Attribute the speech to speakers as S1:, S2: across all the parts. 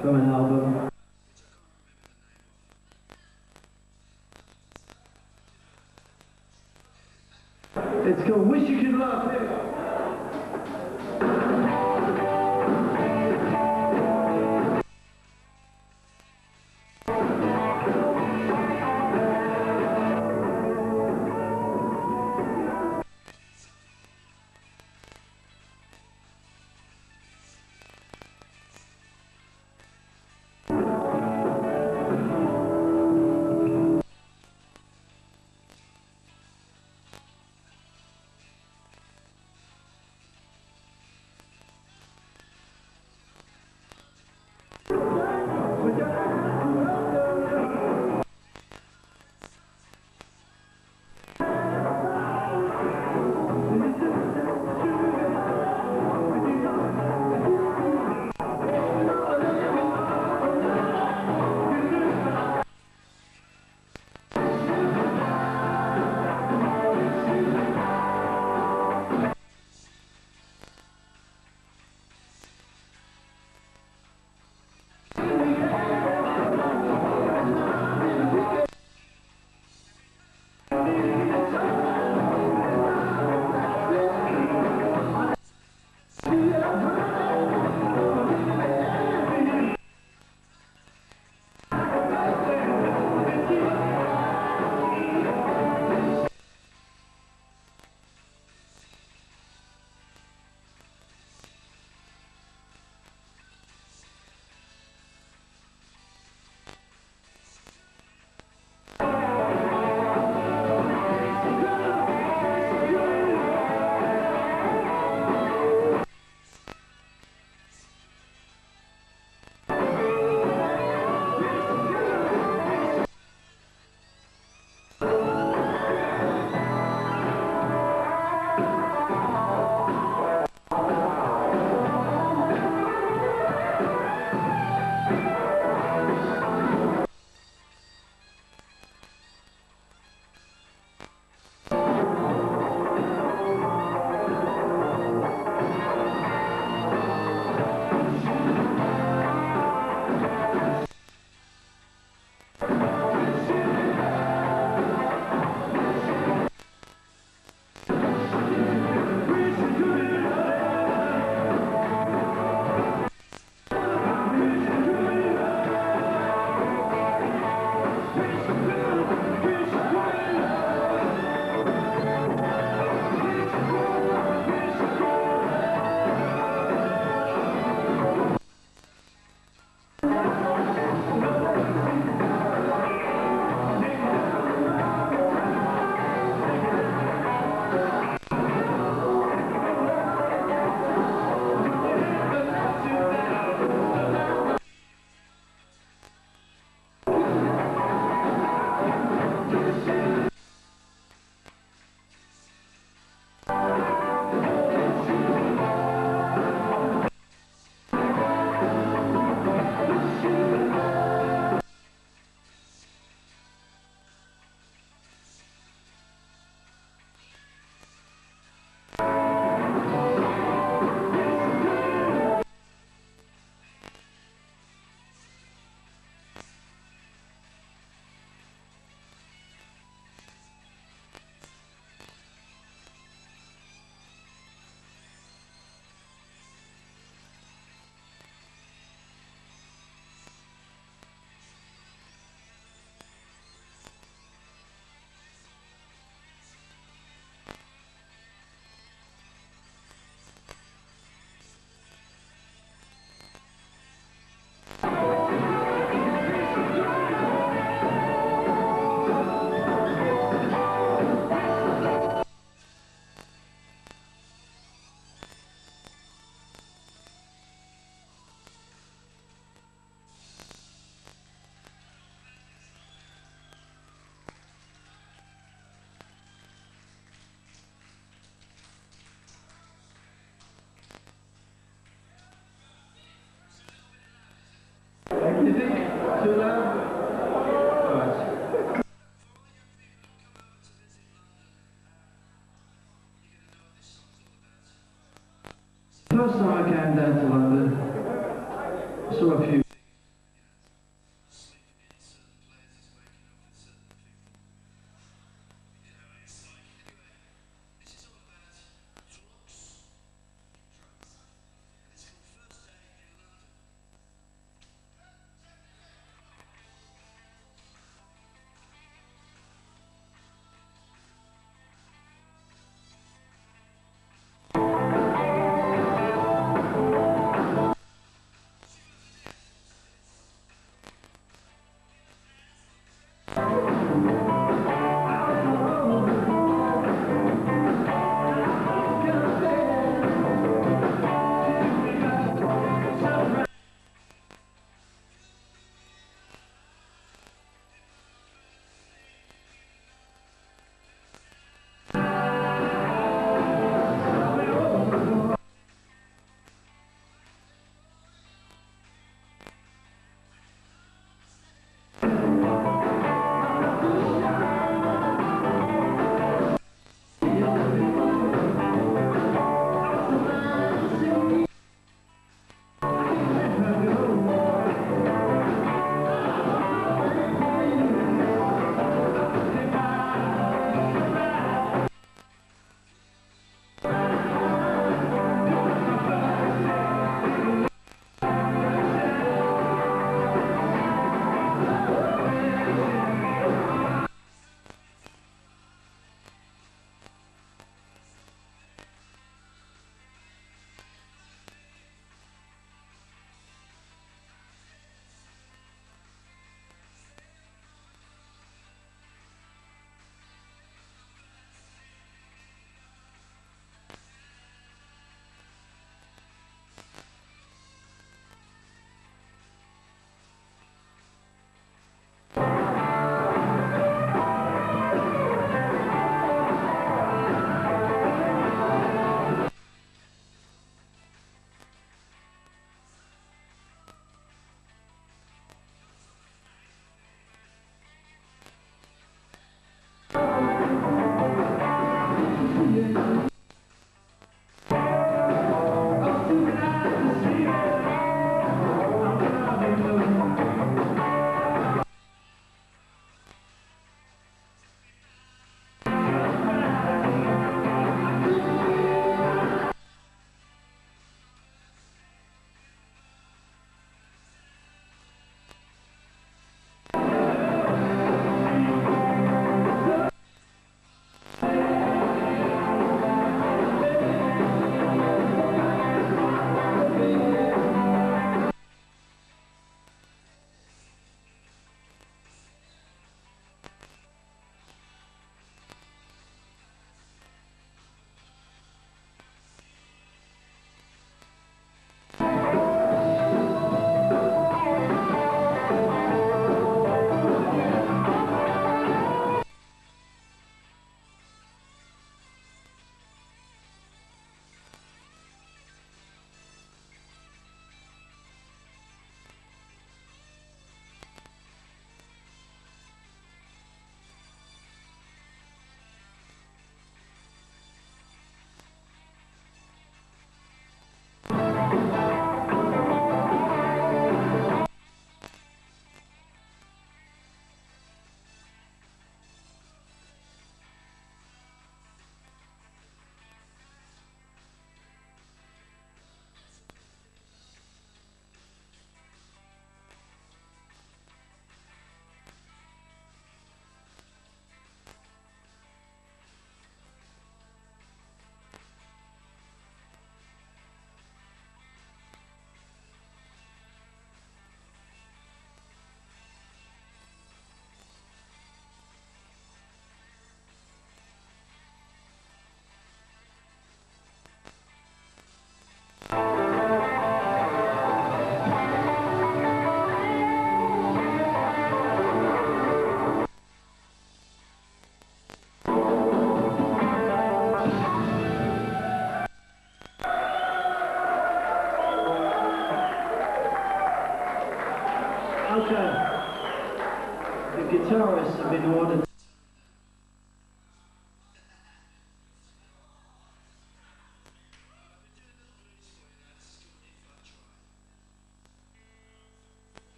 S1: from an album. It's called Wish You Could Love Here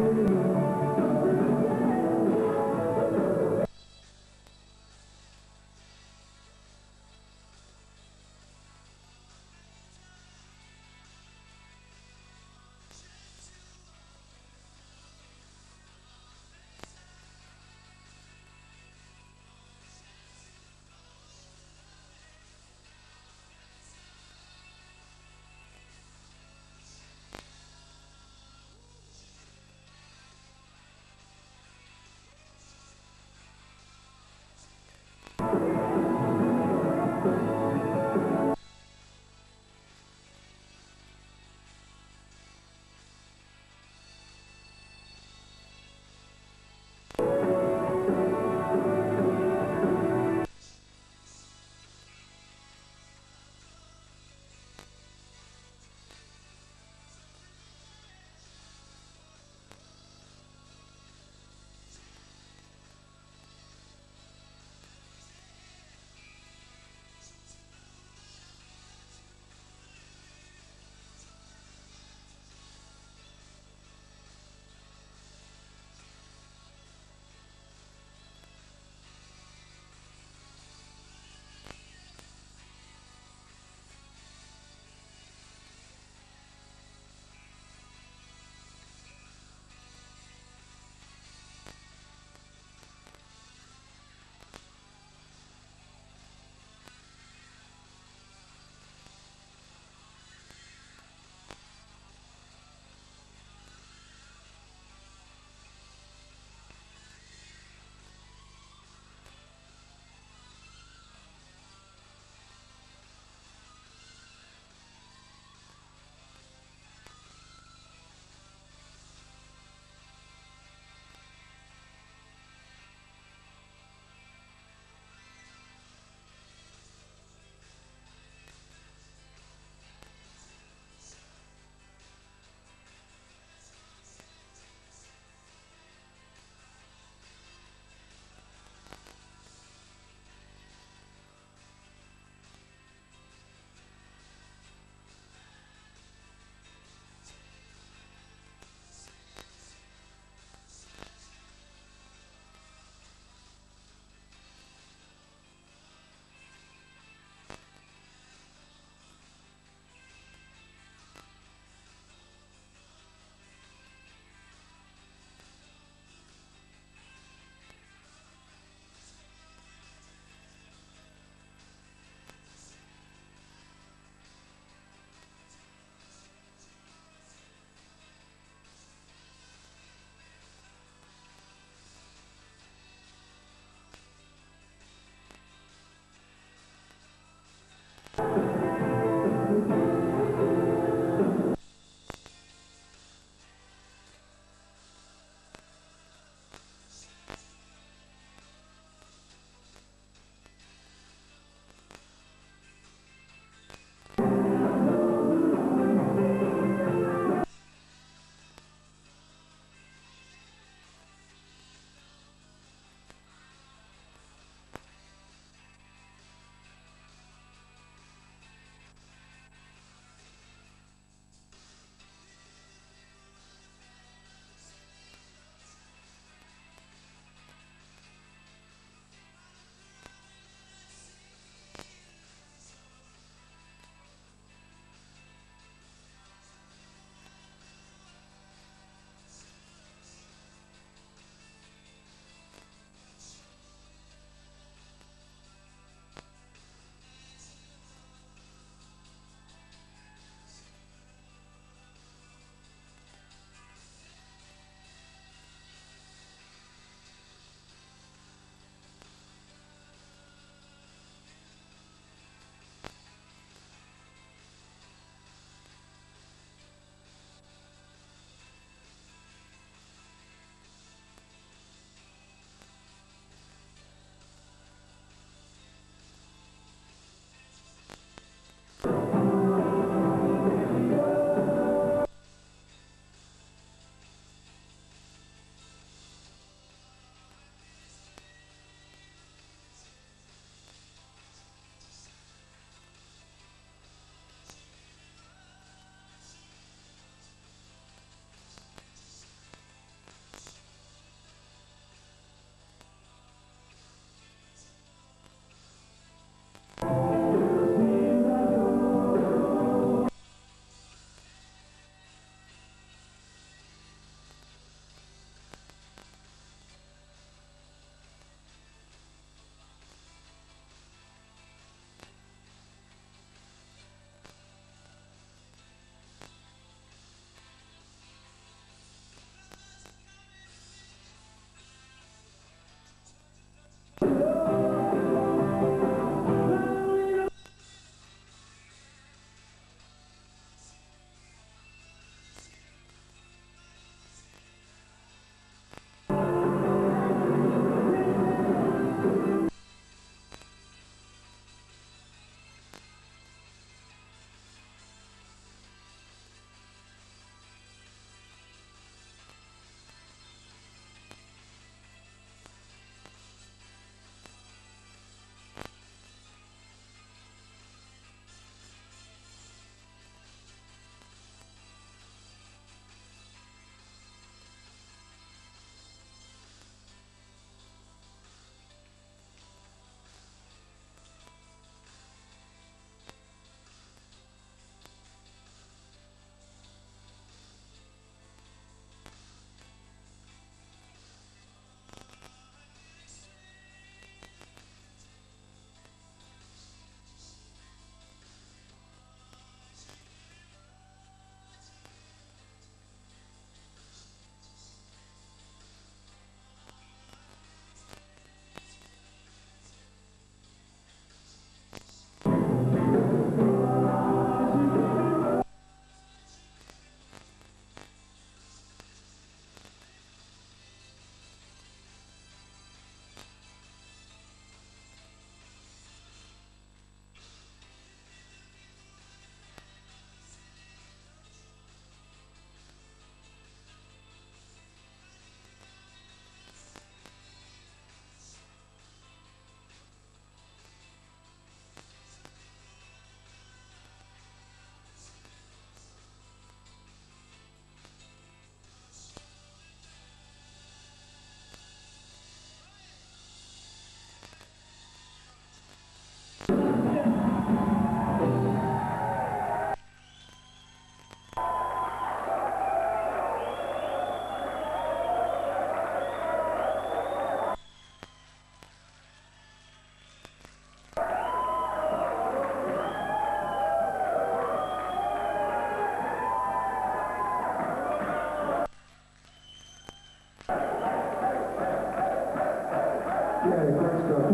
S2: Música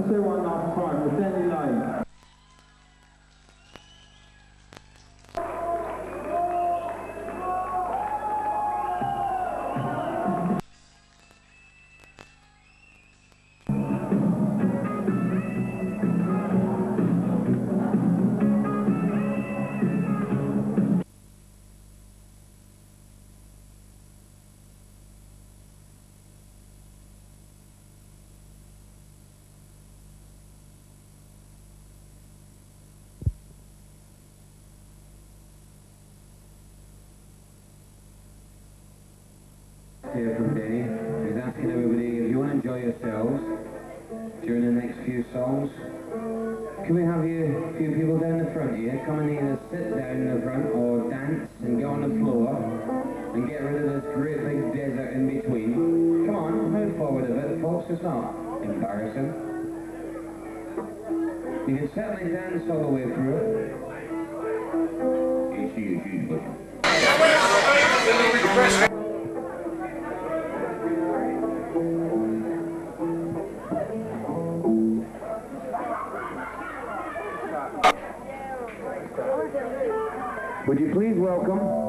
S2: 对，我。
S3: Here from Denny. He's asking everybody if you want to enjoy yourselves during the next few songs. Can we have you, a few people down the front here? Come and either sit down in the front or dance and go on the floor and get rid of this great big desert in between. Come on, move forward a bit, folks. It's not embarrassing. You can certainly dance all the way through it. Welcome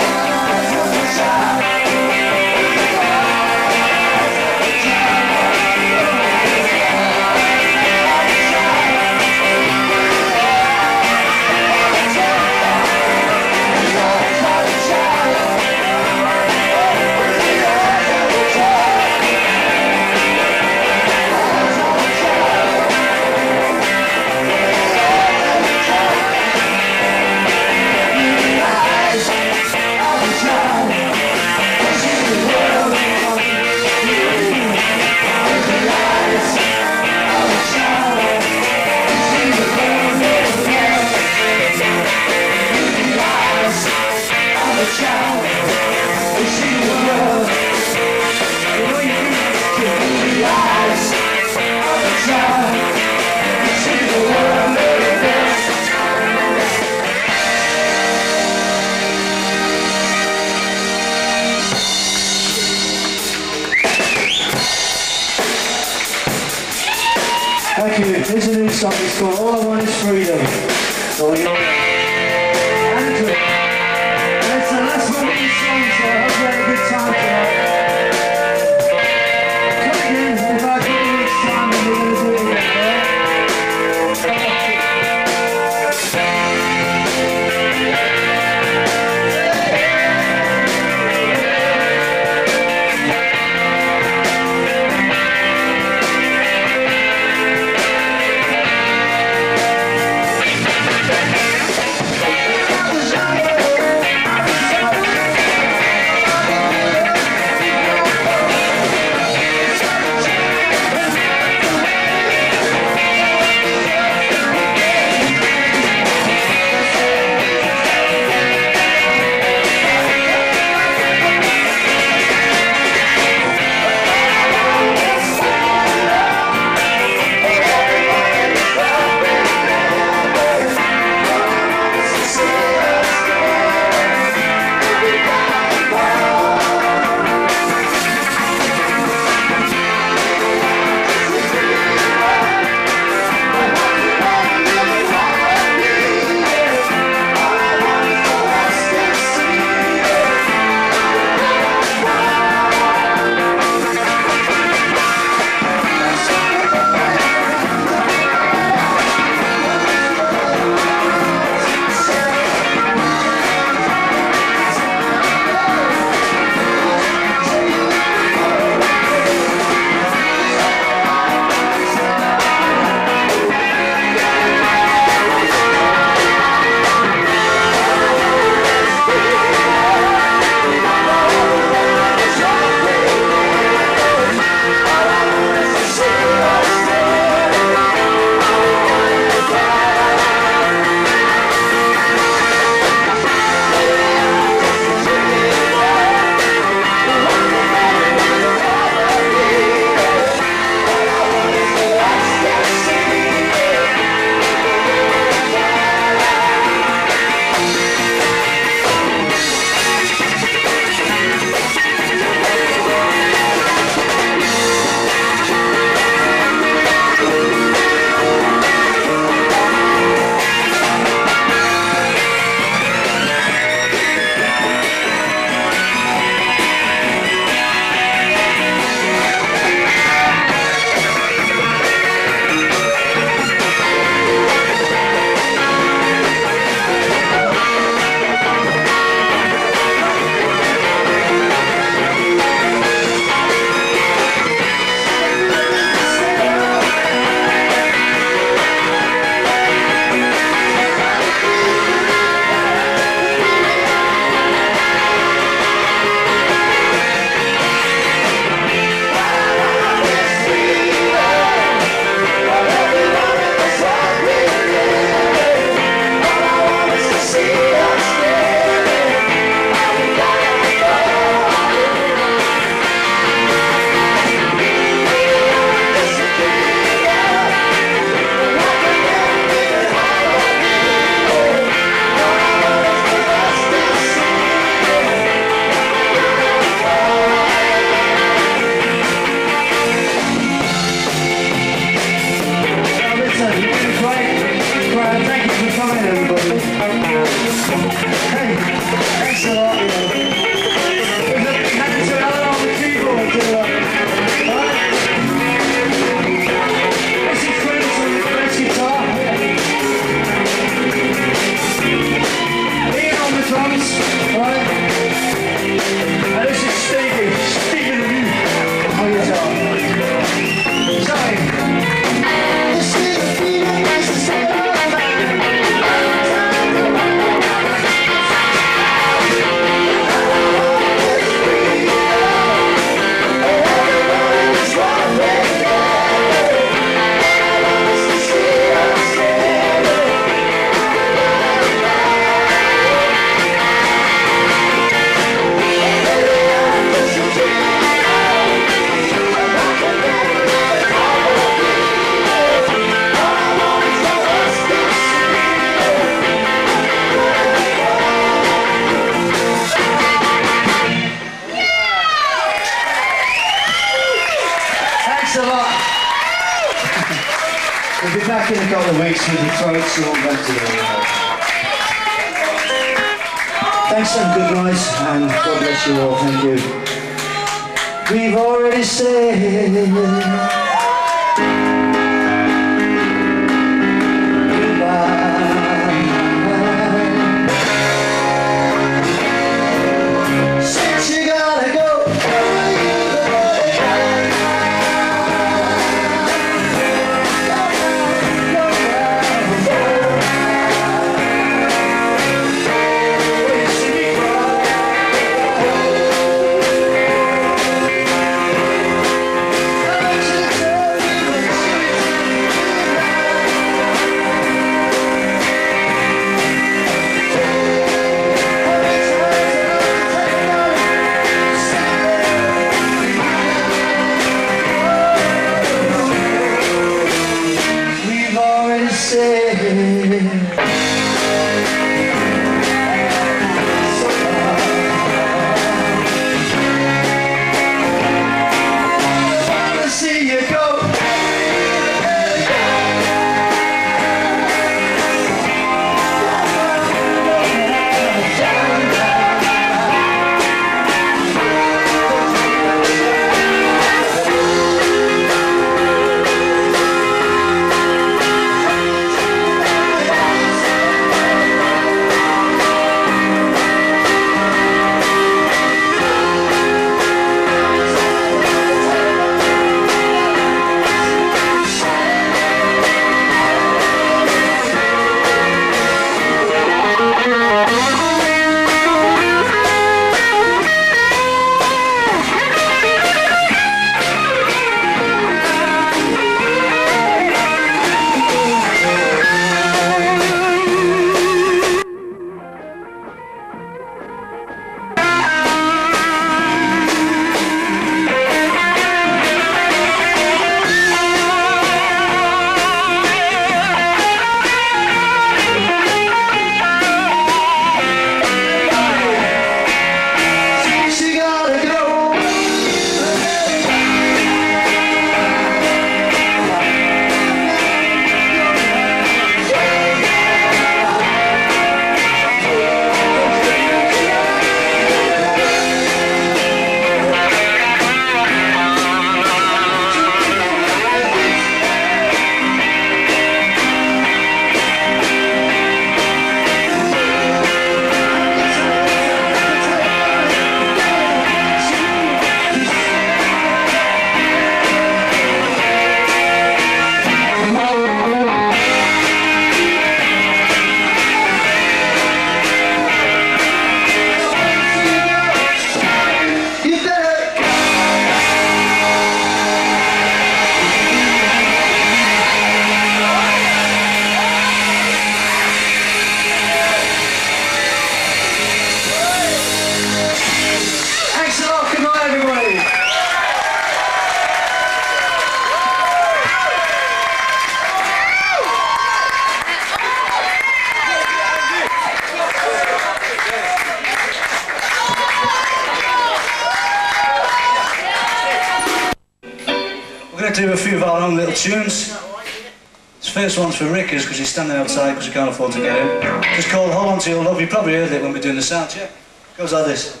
S3: for Rickers because he's standing outside because he can't afford to get in. Just called Hold On To Your Love. You probably heard it when we we're doing the sound check. Goes like this.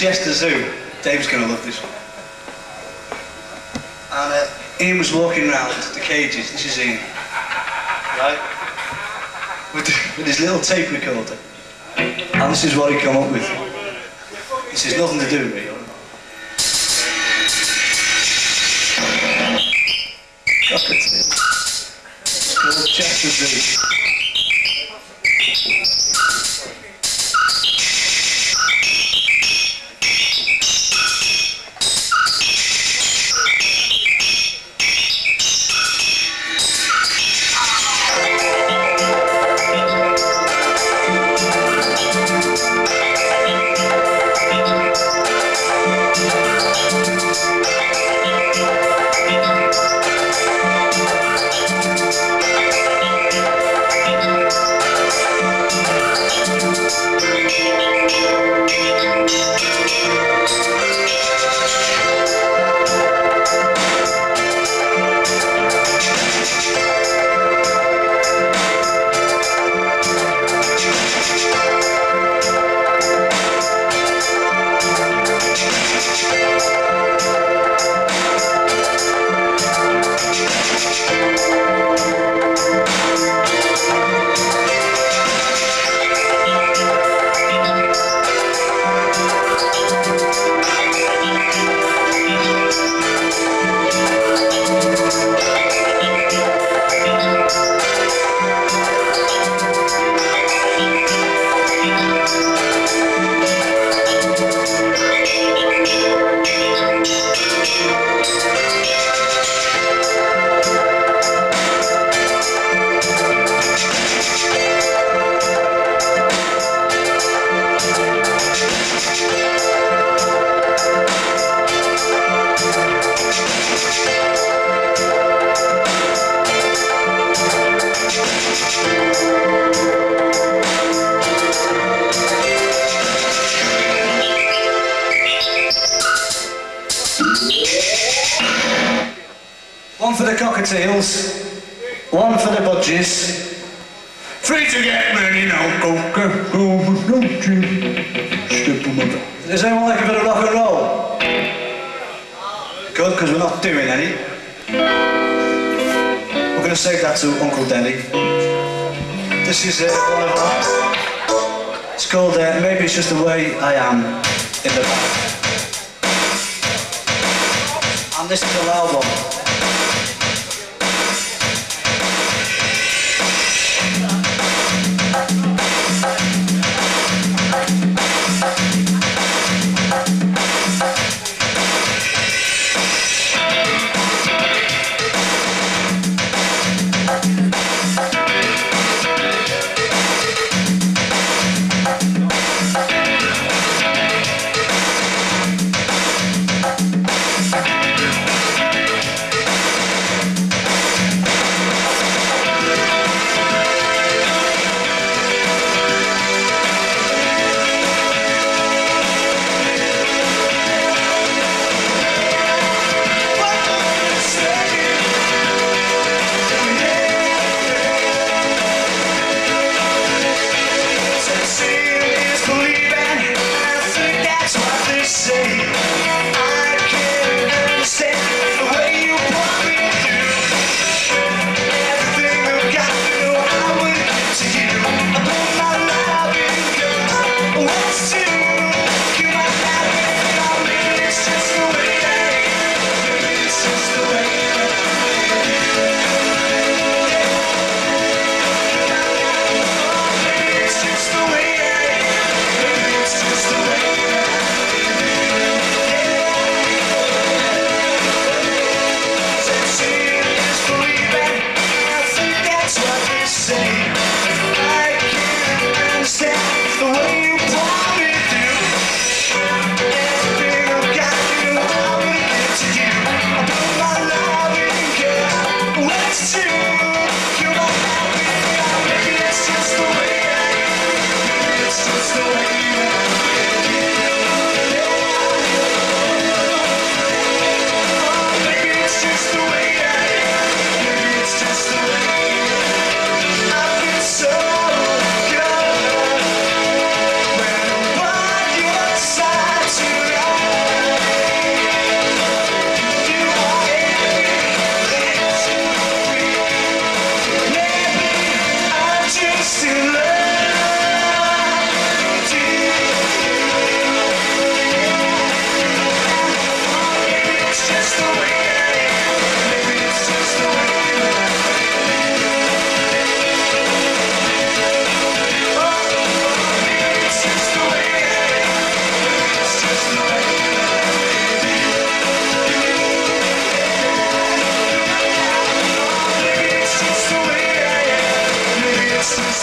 S3: Chester Zoo.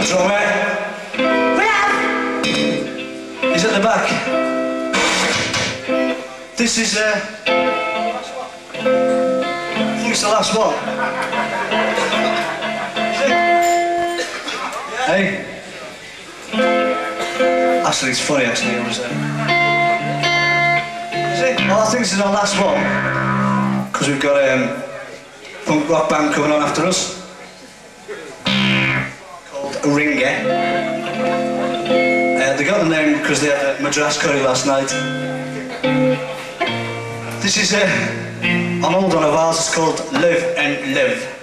S3: the drummer. He's at the back. This is uh, I think it's the last one. hey. Actually, it's funny. Actually, it was. Uh, well, I think this is our last one because we've got um, punk rock band coming on after us. Madras Curry last night. This is eh, uh, an old one of ours, it's called Live and Live.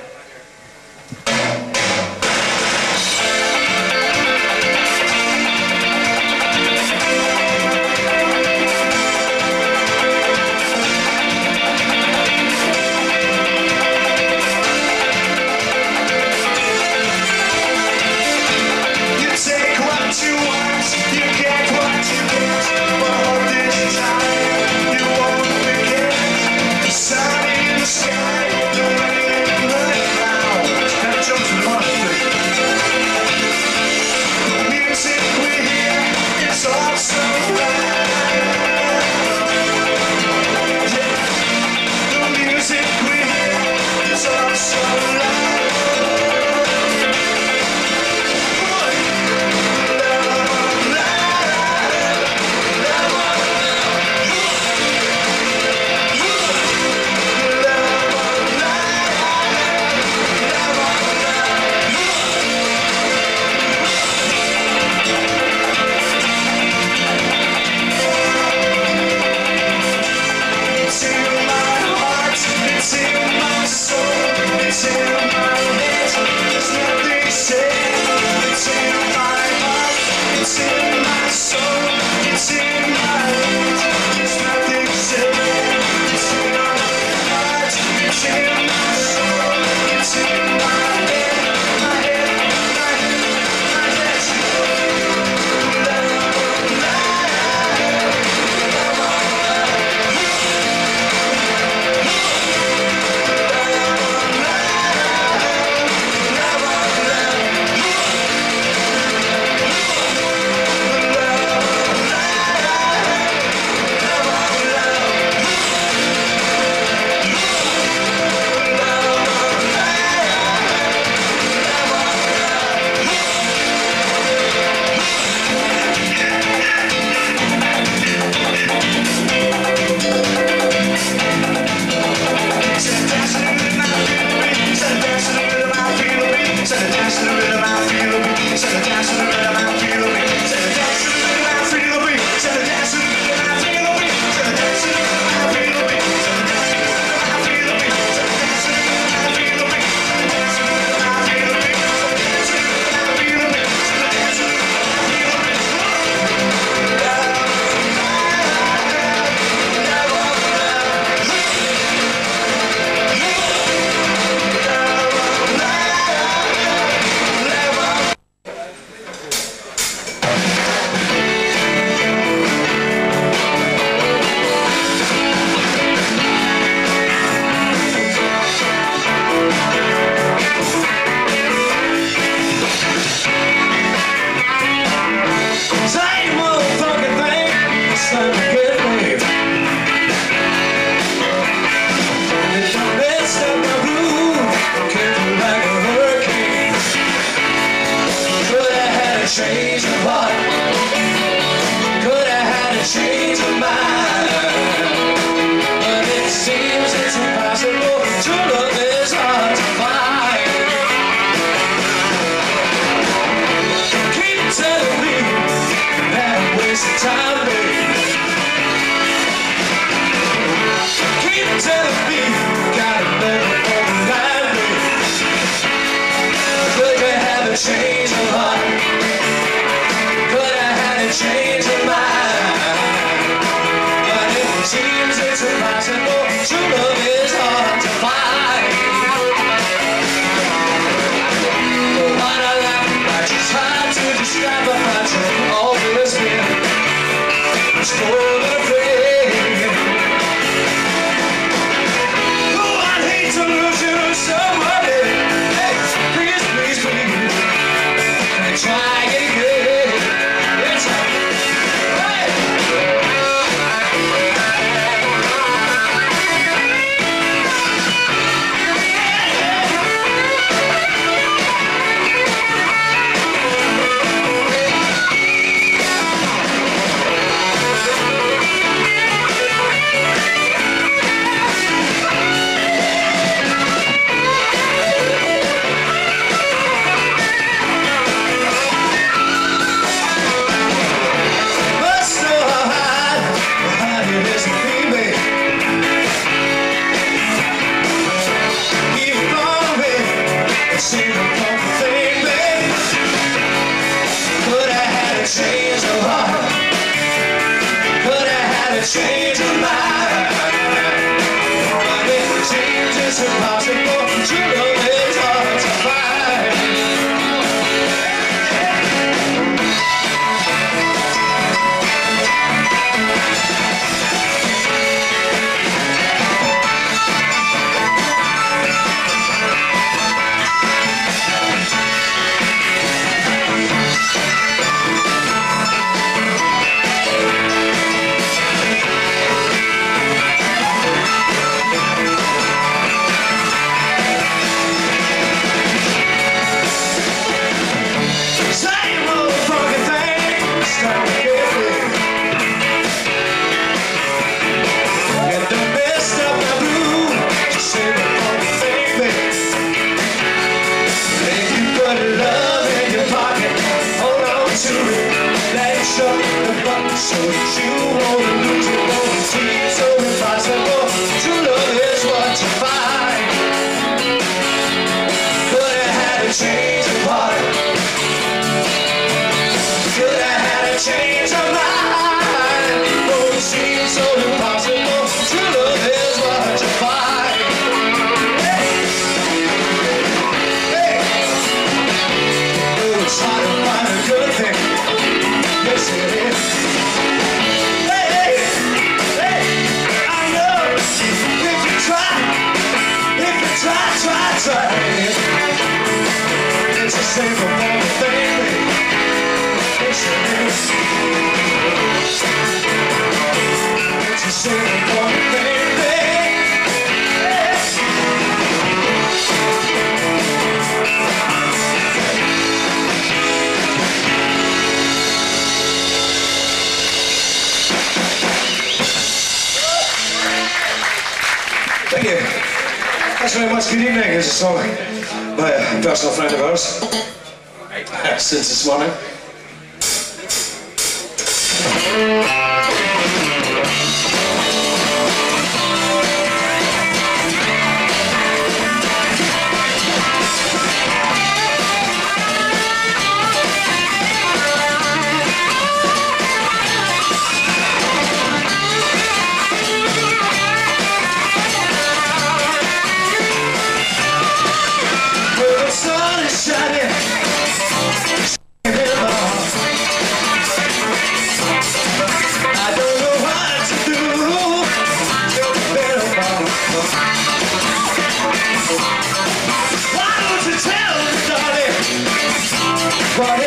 S3: But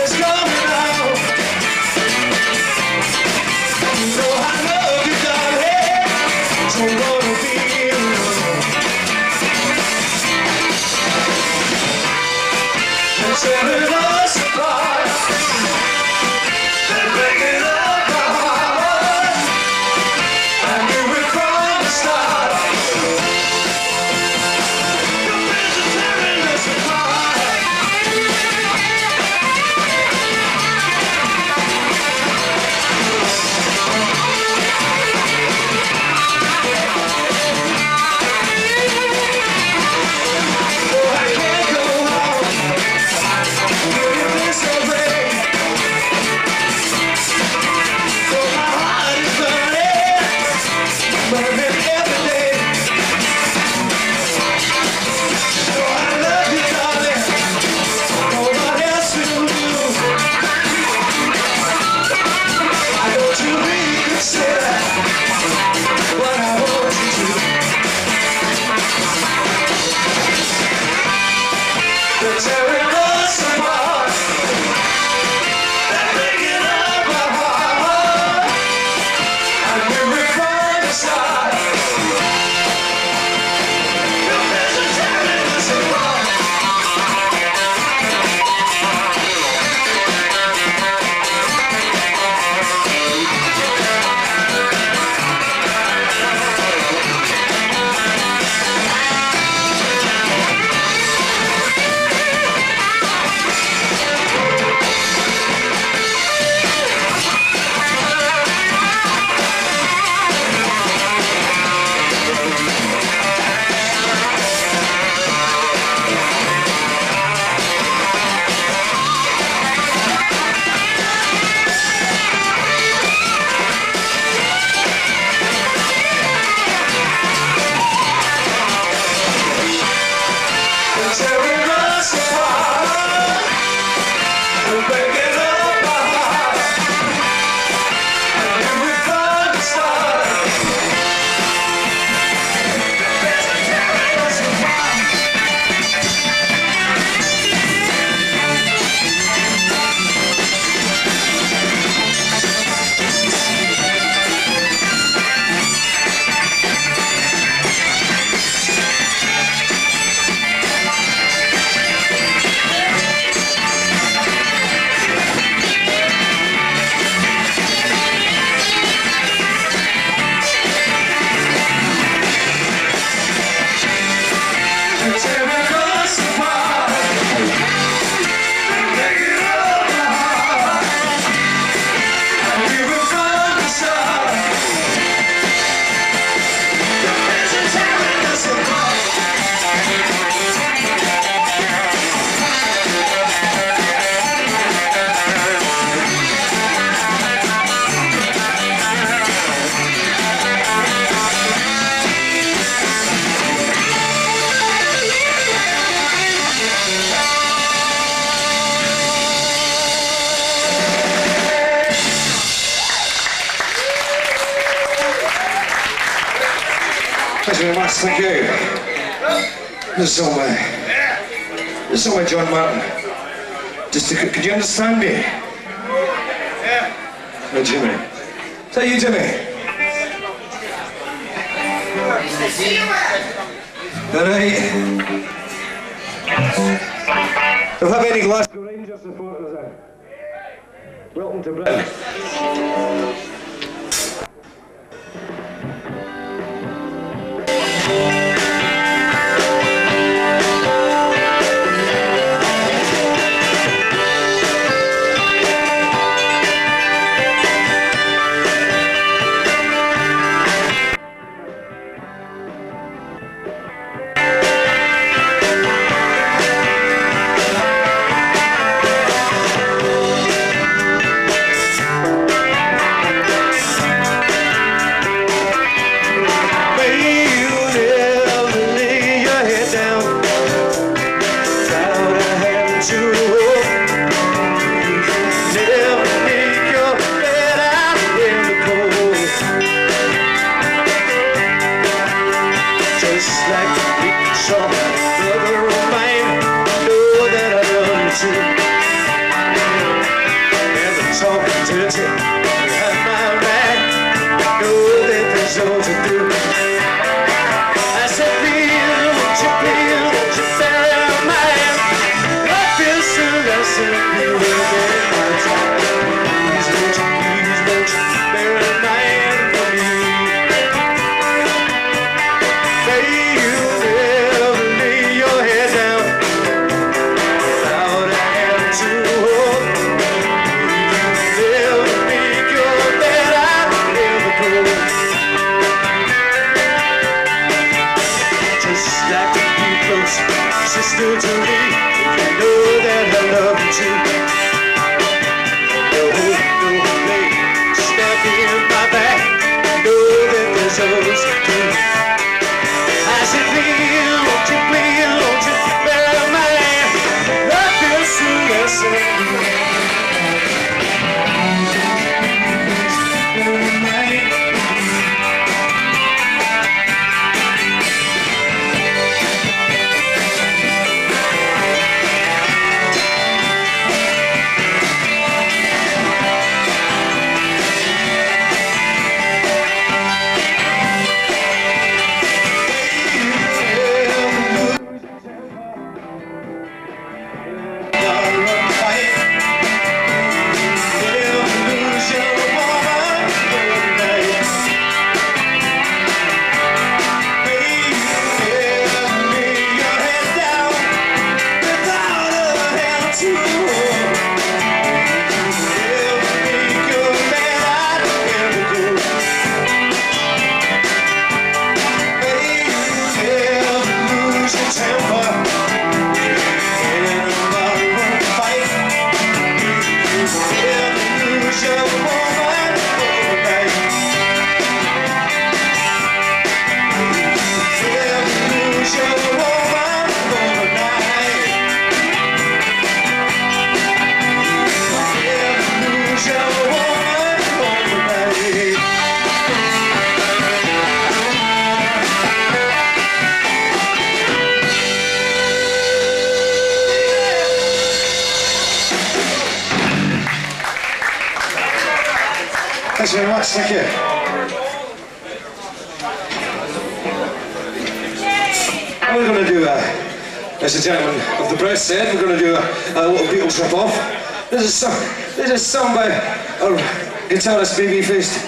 S4: guitarist baby-faced McDonald.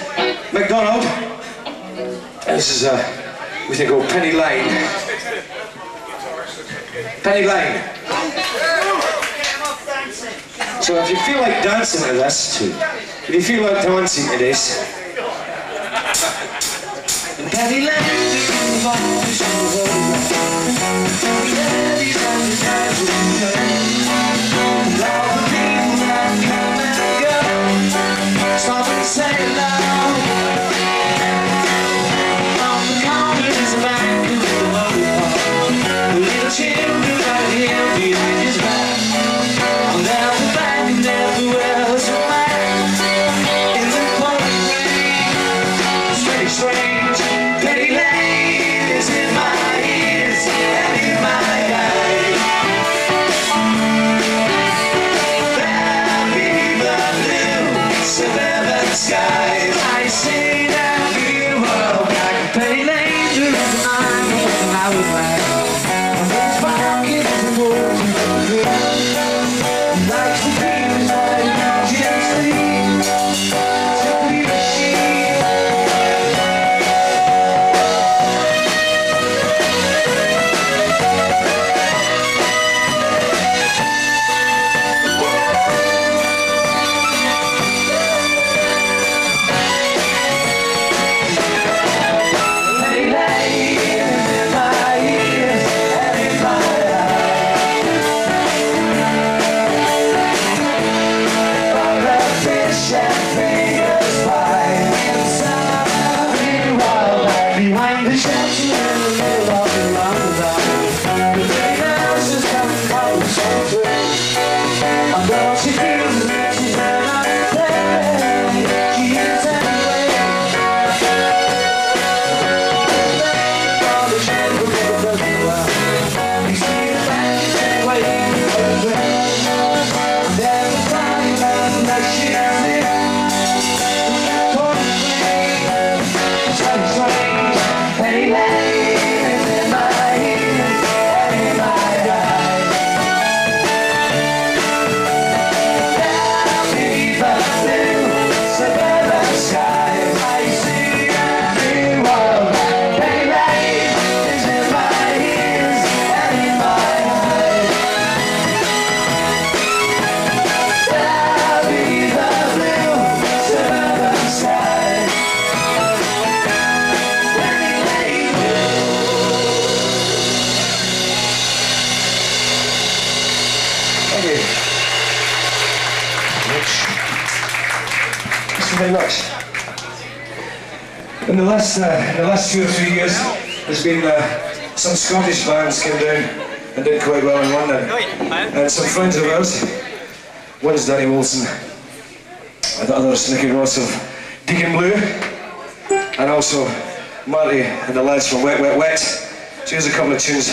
S3: last, uh, the last two or three years, there's been uh, some Scottish bands came down and did quite well in London. And some friends of ours, one's Danny Wilson, and the other is Ricky Ross of Deacon Blue, and also Marti and the lads from Wet Wet Wet. So here's a couple of tunes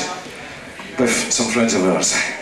S3: with some friends of ours.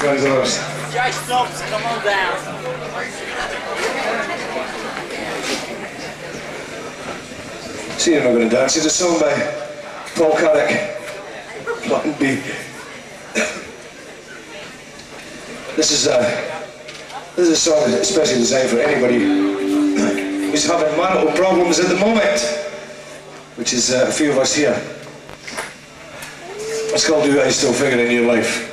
S3: guys are.
S5: Jay Snobs, come on down.
S3: See, you're not going to dance. It's a song by Paul Carrack, Plan B. this is a this is a song especially designed for anybody who's having marital problems at the moment, which is uh, a few of us here. It's called Do I Still Figure in Your Life?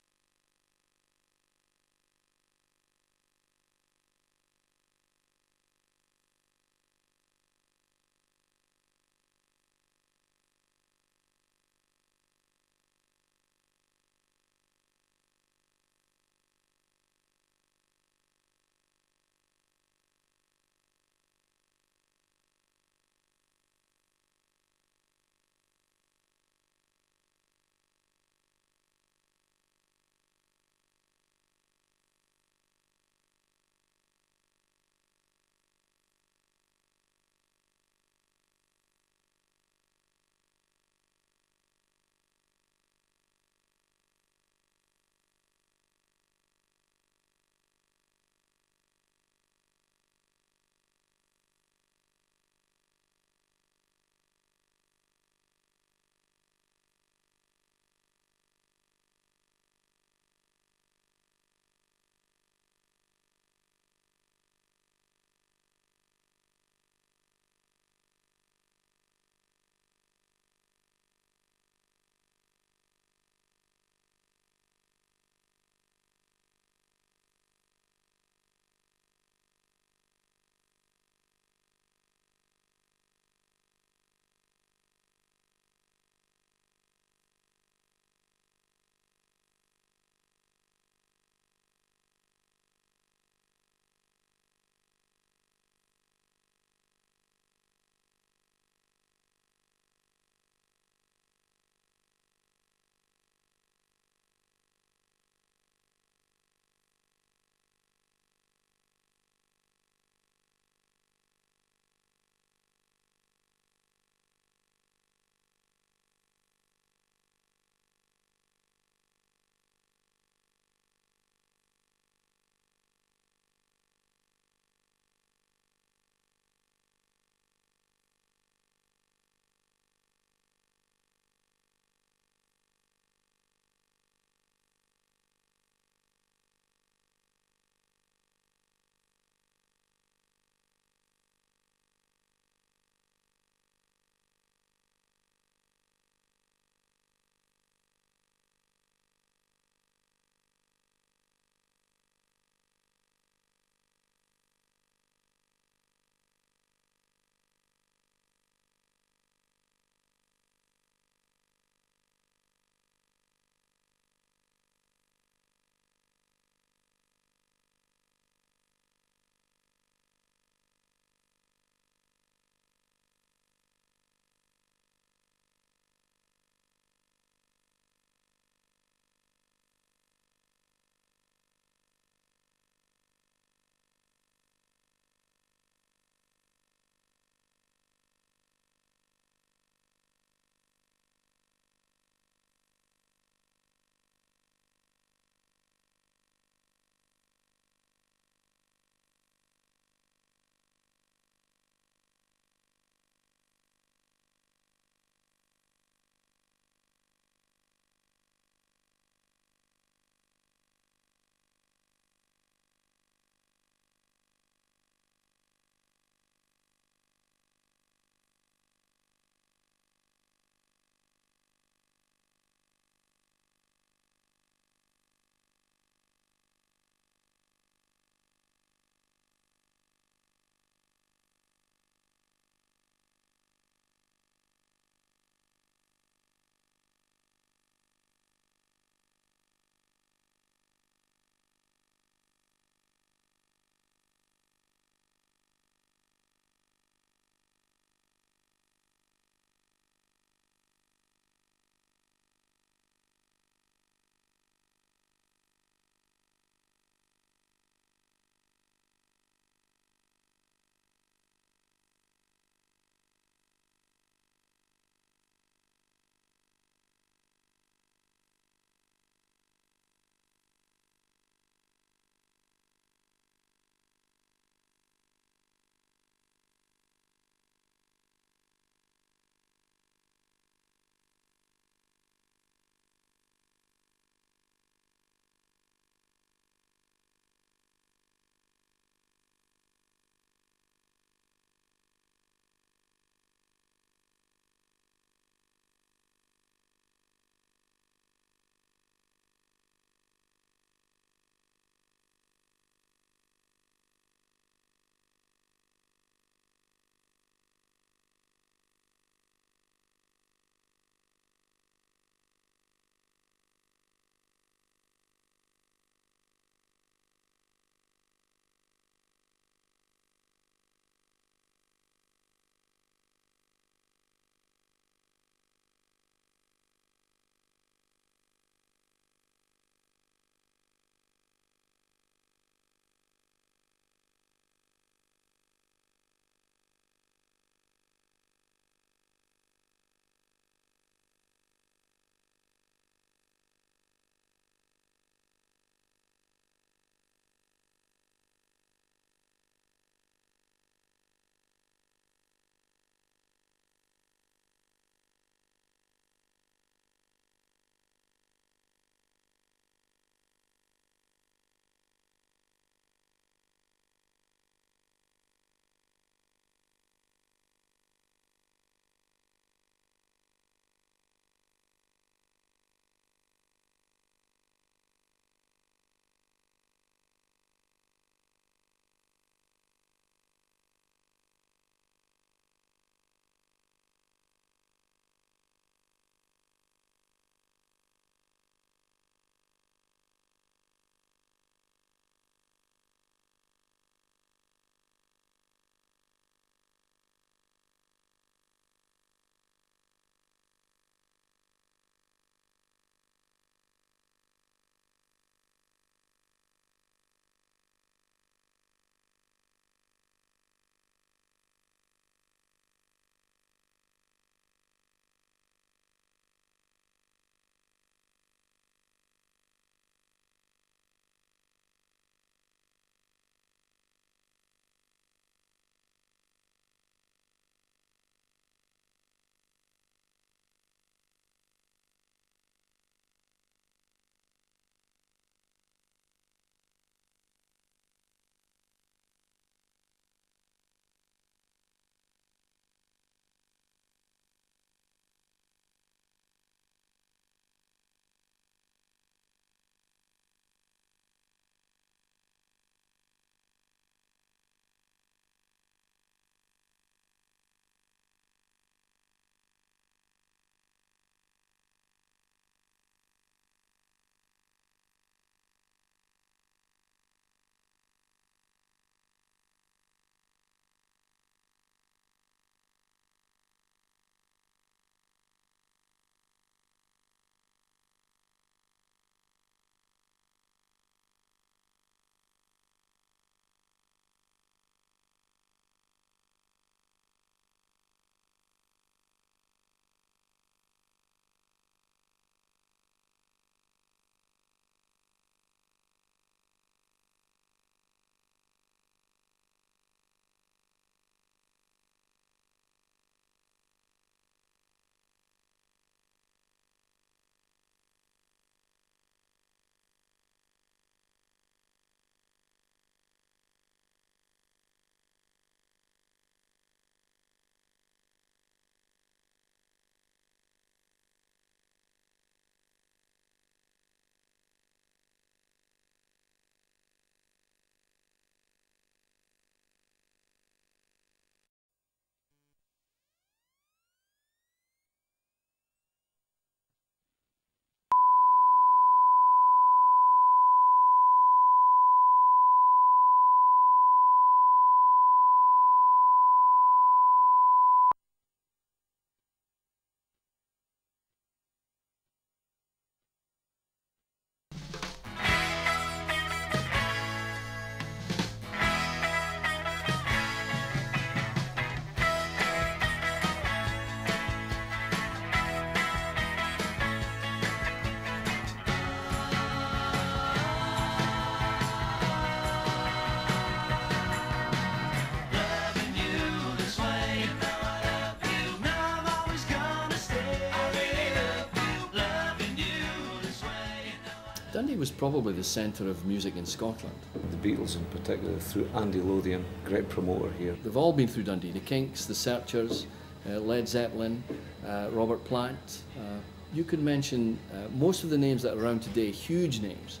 S6: Dundee was probably the centre of music in Scotland.
S7: The Beatles in particular, through Andy Lothian, great promoter here.
S6: They've all been through Dundee. The Kinks, the Searchers, uh, Led Zeppelin, uh, Robert Plant. Uh, you can mention uh, most of the names that are around today, huge names.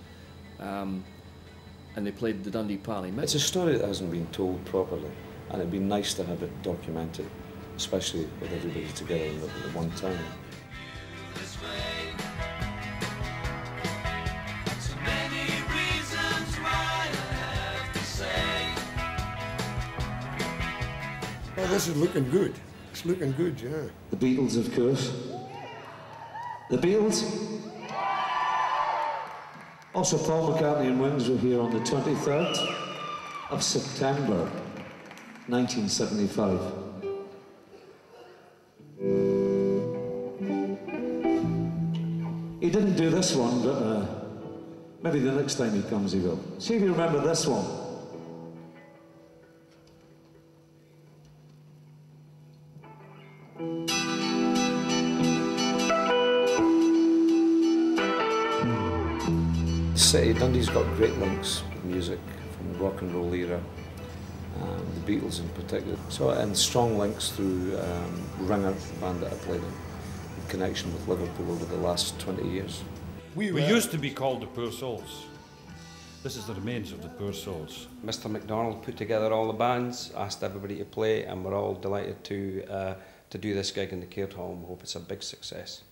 S6: Um, and they played the Dundee Pally.
S7: It's a story that hasn't been told properly, and it'd be nice to have it documented, especially with everybody together at one time.
S8: Oh, this is looking good. It's looking good, yeah.
S3: The Beatles, of course. The Beatles. Also, Paul McCartney and Wings were here on the 23rd of September 1975. He didn't do this one, but uh, maybe the next time he comes he will. See if you remember this one.
S7: City, Dundee's got great links with music from the rock and roll era, um, the Beatles in particular. So, and strong links through um, Ringer, the band that I played in, in connection with Liverpool over the last 20 years.
S9: We, we used to be called the Poor Souls. This is the remains of the Poor Souls.
S10: Mr. McDonald put together all the bands, asked everybody to play, and we're all delighted to uh, to do this gig in the Caird Hall and hope it's a big success.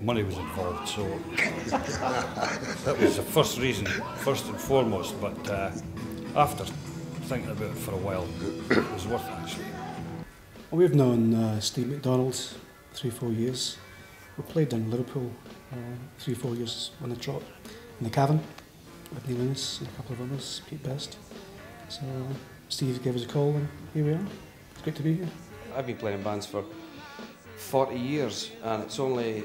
S9: Money was involved, so that was the first reason, first and foremost. But uh, after thinking about it for a while, it was worth it actually.
S11: Well, we've known uh, Steve McDonald three, four years. We played in Liverpool uh, three, four years on the trot in the cavern with Neil Innes and a couple of others, Pete Best. So Steve gave us a call and here we are. It's great to be here.
S10: I've been playing in bands for 40 years, and it's only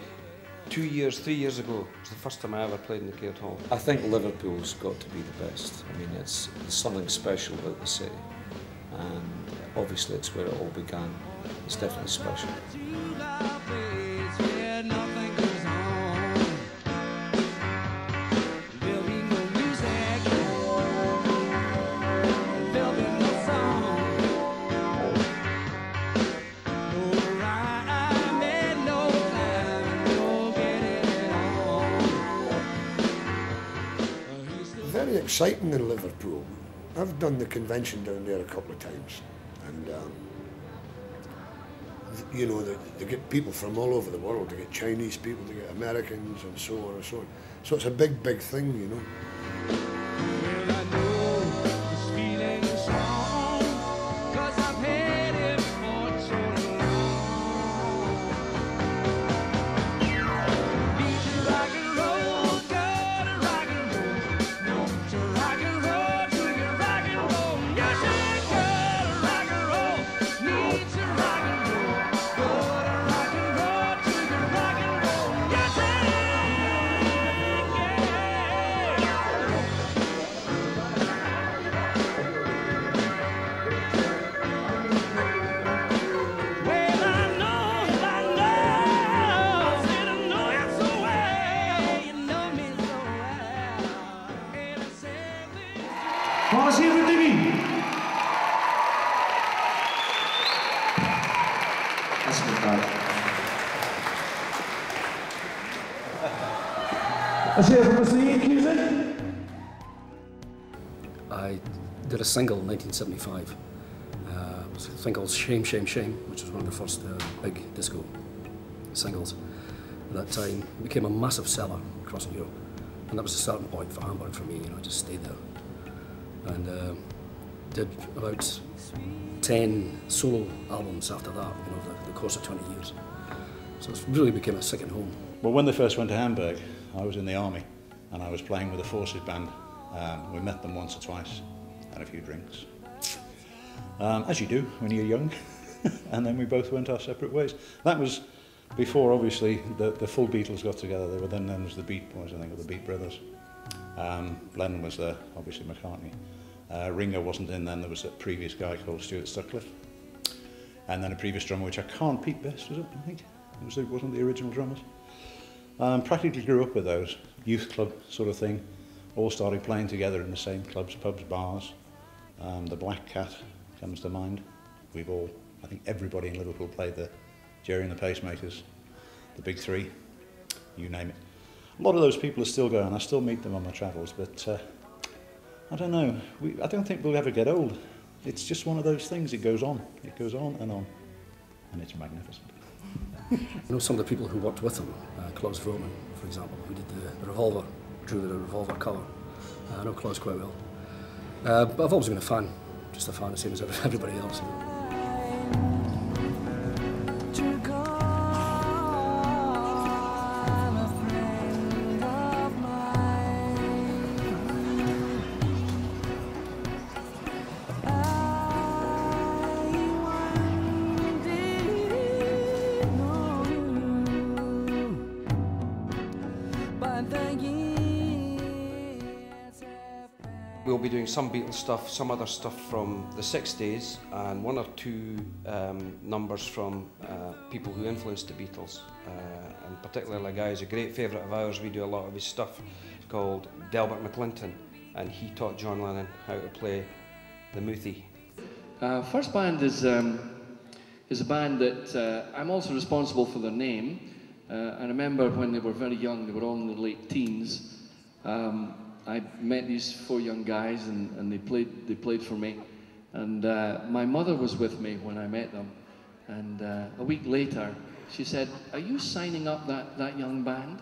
S10: two years, three years ago, it was the first time I ever played in the Caird Hall.
S7: I think Liverpool's got to be the best. I mean, it's there's something special about the city, and obviously it's where it all began. It's definitely special.
S8: Exciting in Liverpool. I've done the convention down there a couple of times, and um, you know they, they get people from all over the world. They get Chinese people, they get Americans, and so on and so on. So it's a big, big thing, you know.
S12: 1975. Uh, it was a thing called Shame, Shame, Shame, which was one of the first uh, big disco singles. At that time, it became a massive seller across Europe. And that was the starting point for Hamburg for me, you know, I just stayed there. And uh, did about 10 solo albums after that, you know, the, the course of 20 years. So it really became a second home.
S13: Well, when they first went to Hamburg, I was in the army and I was playing with the Forces band. Um, we met them once or twice, had a few drinks, um, as you do when you're young. and then we both went our separate ways. That was before, obviously, the, the full Beatles got together. They were then known as the Beat Boys, I think, or the Beat Brothers. Um, Lennon was there, obviously McCartney. Uh, Ringo wasn't in then, there was a previous guy called Stuart Sutcliffe. And then a previous drummer, which I can't, Pete Best, was it, I think? It was, it wasn't the original drummers. Um, practically grew up with those youth club sort of thing. All started playing together in the same clubs, pubs, bars. Um, the Black Cat comes to mind. We've all, I think everybody in Liverpool played the Gerry and the Pacemakers, the Big Three, you name it. A lot of those people are still going. I still meet them on my travels, but uh, I don't know. We, I don't think we'll ever get old. It's just one of those things. It goes on. It goes on and on, and it's magnificent.
S12: I know some of the people who worked with him, uh, Klaus Voormann, for example, who did the, the Revolver, drew the Revolver cover. Uh, I know Klaus quite well. Uh, but I've always been a fan, just a fan, the same as everybody else.
S10: Some Beatles stuff, some other stuff from the 60s, and one or two um, numbers from uh, people who influenced the Beatles. Uh, and particularly a guy who's a great favourite of ours, we do a lot of his stuff, called Delbert McClinton, and he taught John Lennon how to play the Muthi.
S6: Uh, First Band is, um, is a band that uh, I'm also responsible for their name. Uh, I remember when they were very young, they were all in their late teens. Um, I met these four young guys and, and they, played, they played for me. And uh, my mother was with me when I met them. And uh, a week later, she said, Are you signing up that, that young band?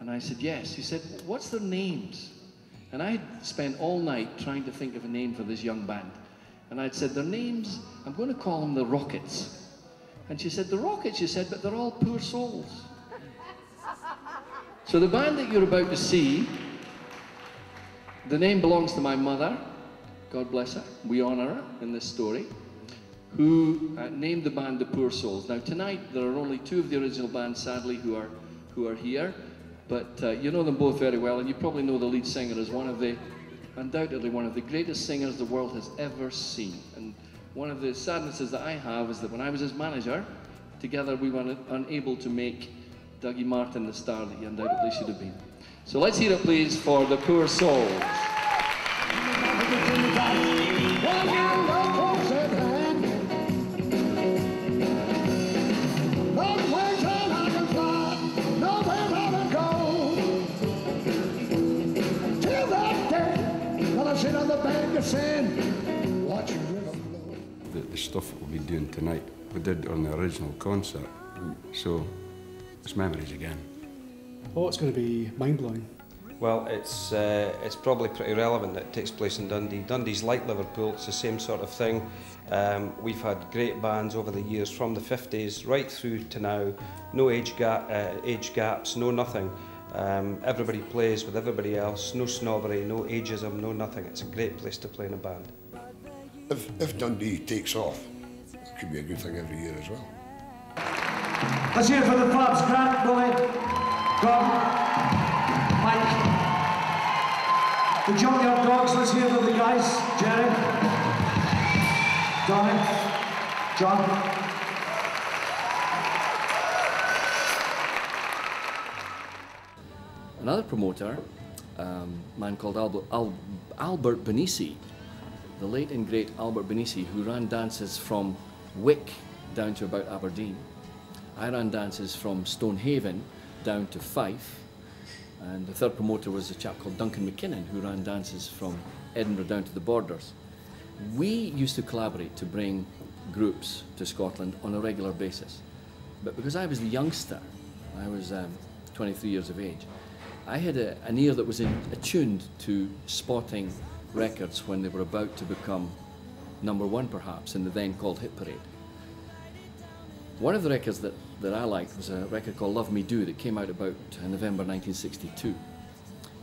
S6: And I said, Yes. She said, What's their names? And I had spent all night trying to think of a name for this young band. And I'd said, Their names, I'm going to call them the Rockets. And she said, The Rockets, she said, but they're all poor souls. So the band that you're about to see, the name belongs to my mother, God bless her, we honour her in this story, who uh, named the band the Poor Souls. Now tonight there are only two of the original band, sadly, who are, who are here, but uh, you know them both very well, and you probably know the lead singer as one of the, undoubtedly one of the greatest singers the world has ever seen. And one of the sadnesses that I have is that when I was his manager, together we were unable to make Dougie Martin the star that he undoubtedly should have been. So let's hear it please for the poor souls.
S14: The, the stuff we'll be doing tonight, we did on the original concert, so it's memories again.
S11: Oh, it's going to be mind blowing.
S10: Well, it's uh, it's probably pretty relevant that it takes place in Dundee. Dundee's like Liverpool; it's the same sort of thing. Um, we've had great bands over the years, from the 50s right through to now. No age gap, uh, age gaps, no nothing. Um, everybody plays with everybody else. No snobbery, no ageism, no nothing. It's a great place to play in a band.
S8: If, if Dundee takes off, it could be a good thing every year as well.
S3: Let's hear it for the pubs. Grant, Billy, Gordon, Mike. The Junkyard Dogs, let's hear for the guys. Jerry, Donny, John.
S6: Another promoter, um, man called Albert, Al, Albert Bonici, the late and great Albert Bonici, who ran dances from Wick down to about Aberdeen. I ran dances from Stonehaven down to Fife, and the third promoter was a chap called Duncan McKinnon, who ran dances from Edinburgh down to the borders. We used to collaborate to bring groups to Scotland on a regular basis. But because I was the youngster, I was um, 23 years of age, I had a, an ear that was in, attuned to spotting records when they were about to become number one, perhaps, in the then called Hit Parade. One of the records that, that I liked was a record called Love Me Do that came out about November 1962.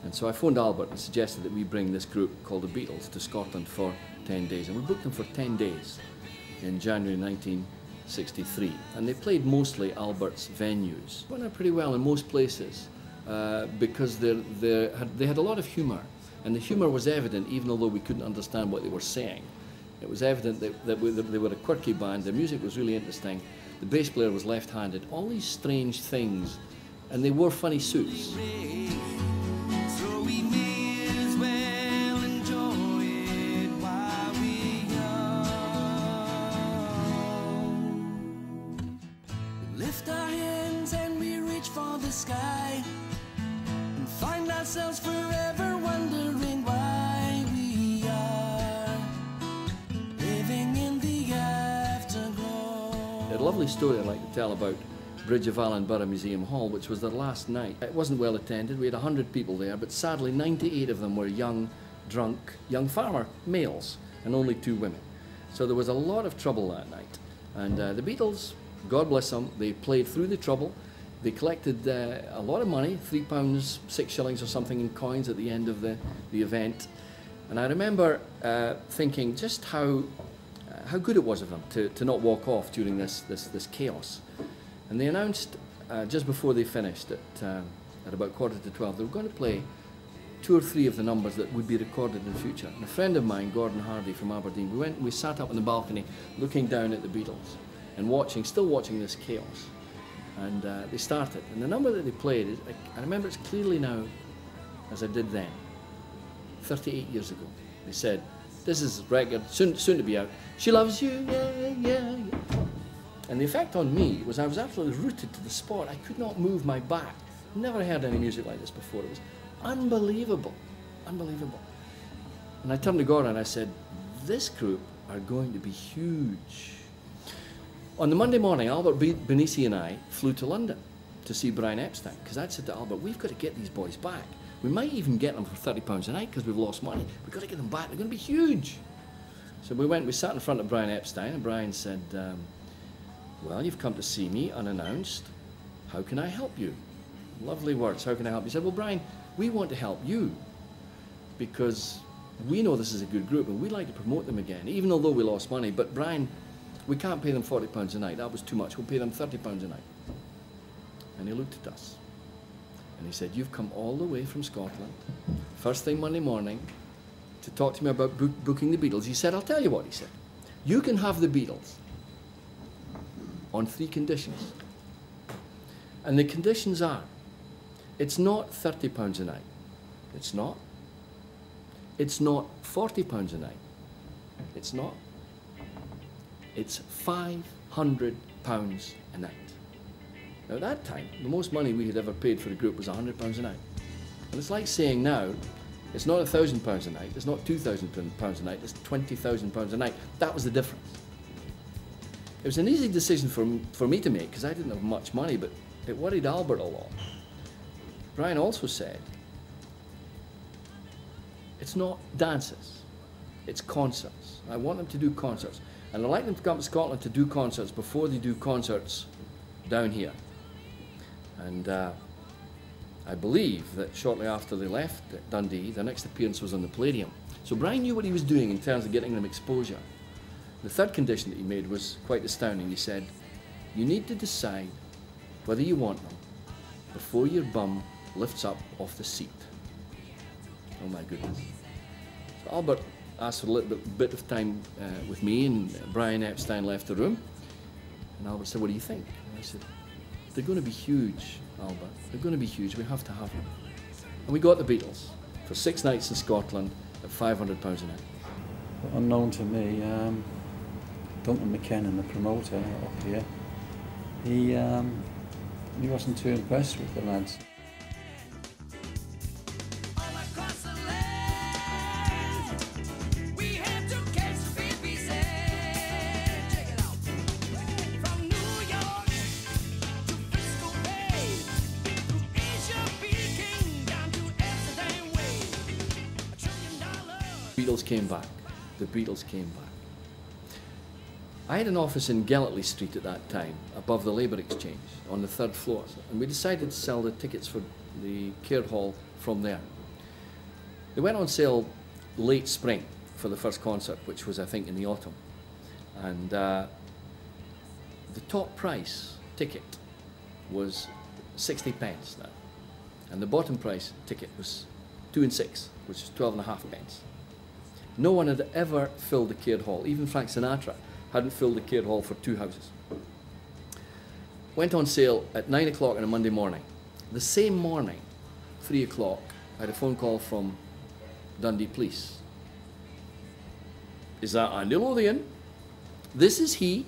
S6: And so I phoned Albert and suggested that we bring this group called the Beatles to Scotland for 10 days. And we booked them for 10 days in January 1963. And they played mostly Albert's venues. Went out pretty well in most places uh, because they're, they're, had, they had a lot of humour. And the humour was evident even although we couldn't understand what they were saying. It was evident that, that, we, that they were a quirky band, their music was really interesting, the bass player was left-handed. All these strange things and they wore funny suits.
S15: So we may
S6: lovely story I'd like to tell about Bridge of Allan Borough Museum Hall, which was their last night. It wasn't well attended. We had 100 people there, but sadly 98 of them were young, drunk, young farmer males, and only two women. So there was a lot of trouble that night. And uh, the Beatles, God bless them, they played through the trouble. They collected uh, a lot of money, three pounds, six shillings or something in coins at the end of the, the event. And I remember uh, thinking just how, how good it was of them to, to not walk off during this, this, this chaos. And they announced uh, just before they finished at, um, at about quarter to 12, they were going to play two or three of the numbers that would be recorded in the future. And a friend of mine, Gordon Hardy from Aberdeen, we went we sat up on the balcony looking down at the Beatles and watching, still watching this chaos. And uh, they started. And the number that they played, is, I, I remember it's clearly now as I did then, 38 years ago. They said, this is record, soon, soon to be out. She loves you, yeah, yeah, yeah. And the effect on me was I was absolutely rooted to the spot. I could not move my back. Never heard any music like this before. It was unbelievable, unbelievable. And I turned to Gordon and I said, this group are going to be huge. On the Monday morning, Albert Bonici and I flew to London to see Brian Epstein because I'd said to Albert, we've got to get these boys back. We might even get them for £30 a night because we've lost money. We've got to get them back. They're going to be huge. So we went, we sat in front of Brian Epstein, and Brian said, um, Well, you've come to see me unannounced. How can I help you? Lovely words. How can I help you? He said, Well, Brian, we want to help you because we know this is a good group and we'd like to promote them again, even although we lost money. But Brian, we can't pay them £40 a night. That was too much. We'll pay them £30 a night. And he looked at us and he said, You've come all the way from Scotland, first thing Monday morning, to talk to me about book, booking the Beatles. He said, I'll tell you what, he said. You can have the Beatles on three conditions. And the conditions are it's not £30 a night. It's not. It's not £40 a night. It's not. It's £500 a night. Now, at that time, the most money we had ever paid for a group was £100 a night. And it's like saying now, it's not £1,000 a night, it's not £2,000 a night, it's £20,000 a night. That was the difference. It was an easy decision for, for me to make because I didn't have much money, but it worried Albert a lot. Brian also said, it's not dances, it's concerts. I want them to do concerts. And I'd like them to come to Scotland to do concerts before they do concerts down here. And uh, I believe that shortly after they left Dundee, their next appearance was on the Palladium. So Brian knew what he was doing in terms of getting them exposure. The third condition that he made was quite astounding. He said, You need to decide whether you want them before your bum lifts up off the seat. Oh my goodness. So Albert asked for a little bit, bit of time uh, with me, and Brian Epstein left the room. And Albert said, What do you think? And I said, They're going to be huge, Albert. They're going to be huge. We have to have them. And we got the Beatles for six nights in Scotland at £500 a night.
S16: unknown to me, um, Duncan McKenna, the promoter up here, he um, he wasn't too impressed with the lads.
S15: The
S6: Beatles came back. I had an office in Gellatly Street at that time, above the Labour Exchange, on the third floor, and we decided to sell the tickets for the Caird Hall from there. They went on sale late spring for the first concert, which was, I think, in the autumn. And uh, the top price ticket was 60 pence now. And the bottom price ticket was two and six, which is 12 and a half pence. No one had ever filled the Caird Hall. Even Frank Sinatra hadn't filled the Caird Hall for two houses. Went on sale at nine o'clock on a Monday morning. The same morning, three o'clock, I had a phone call from Dundee Police. Is that Andy Lothian? This is he.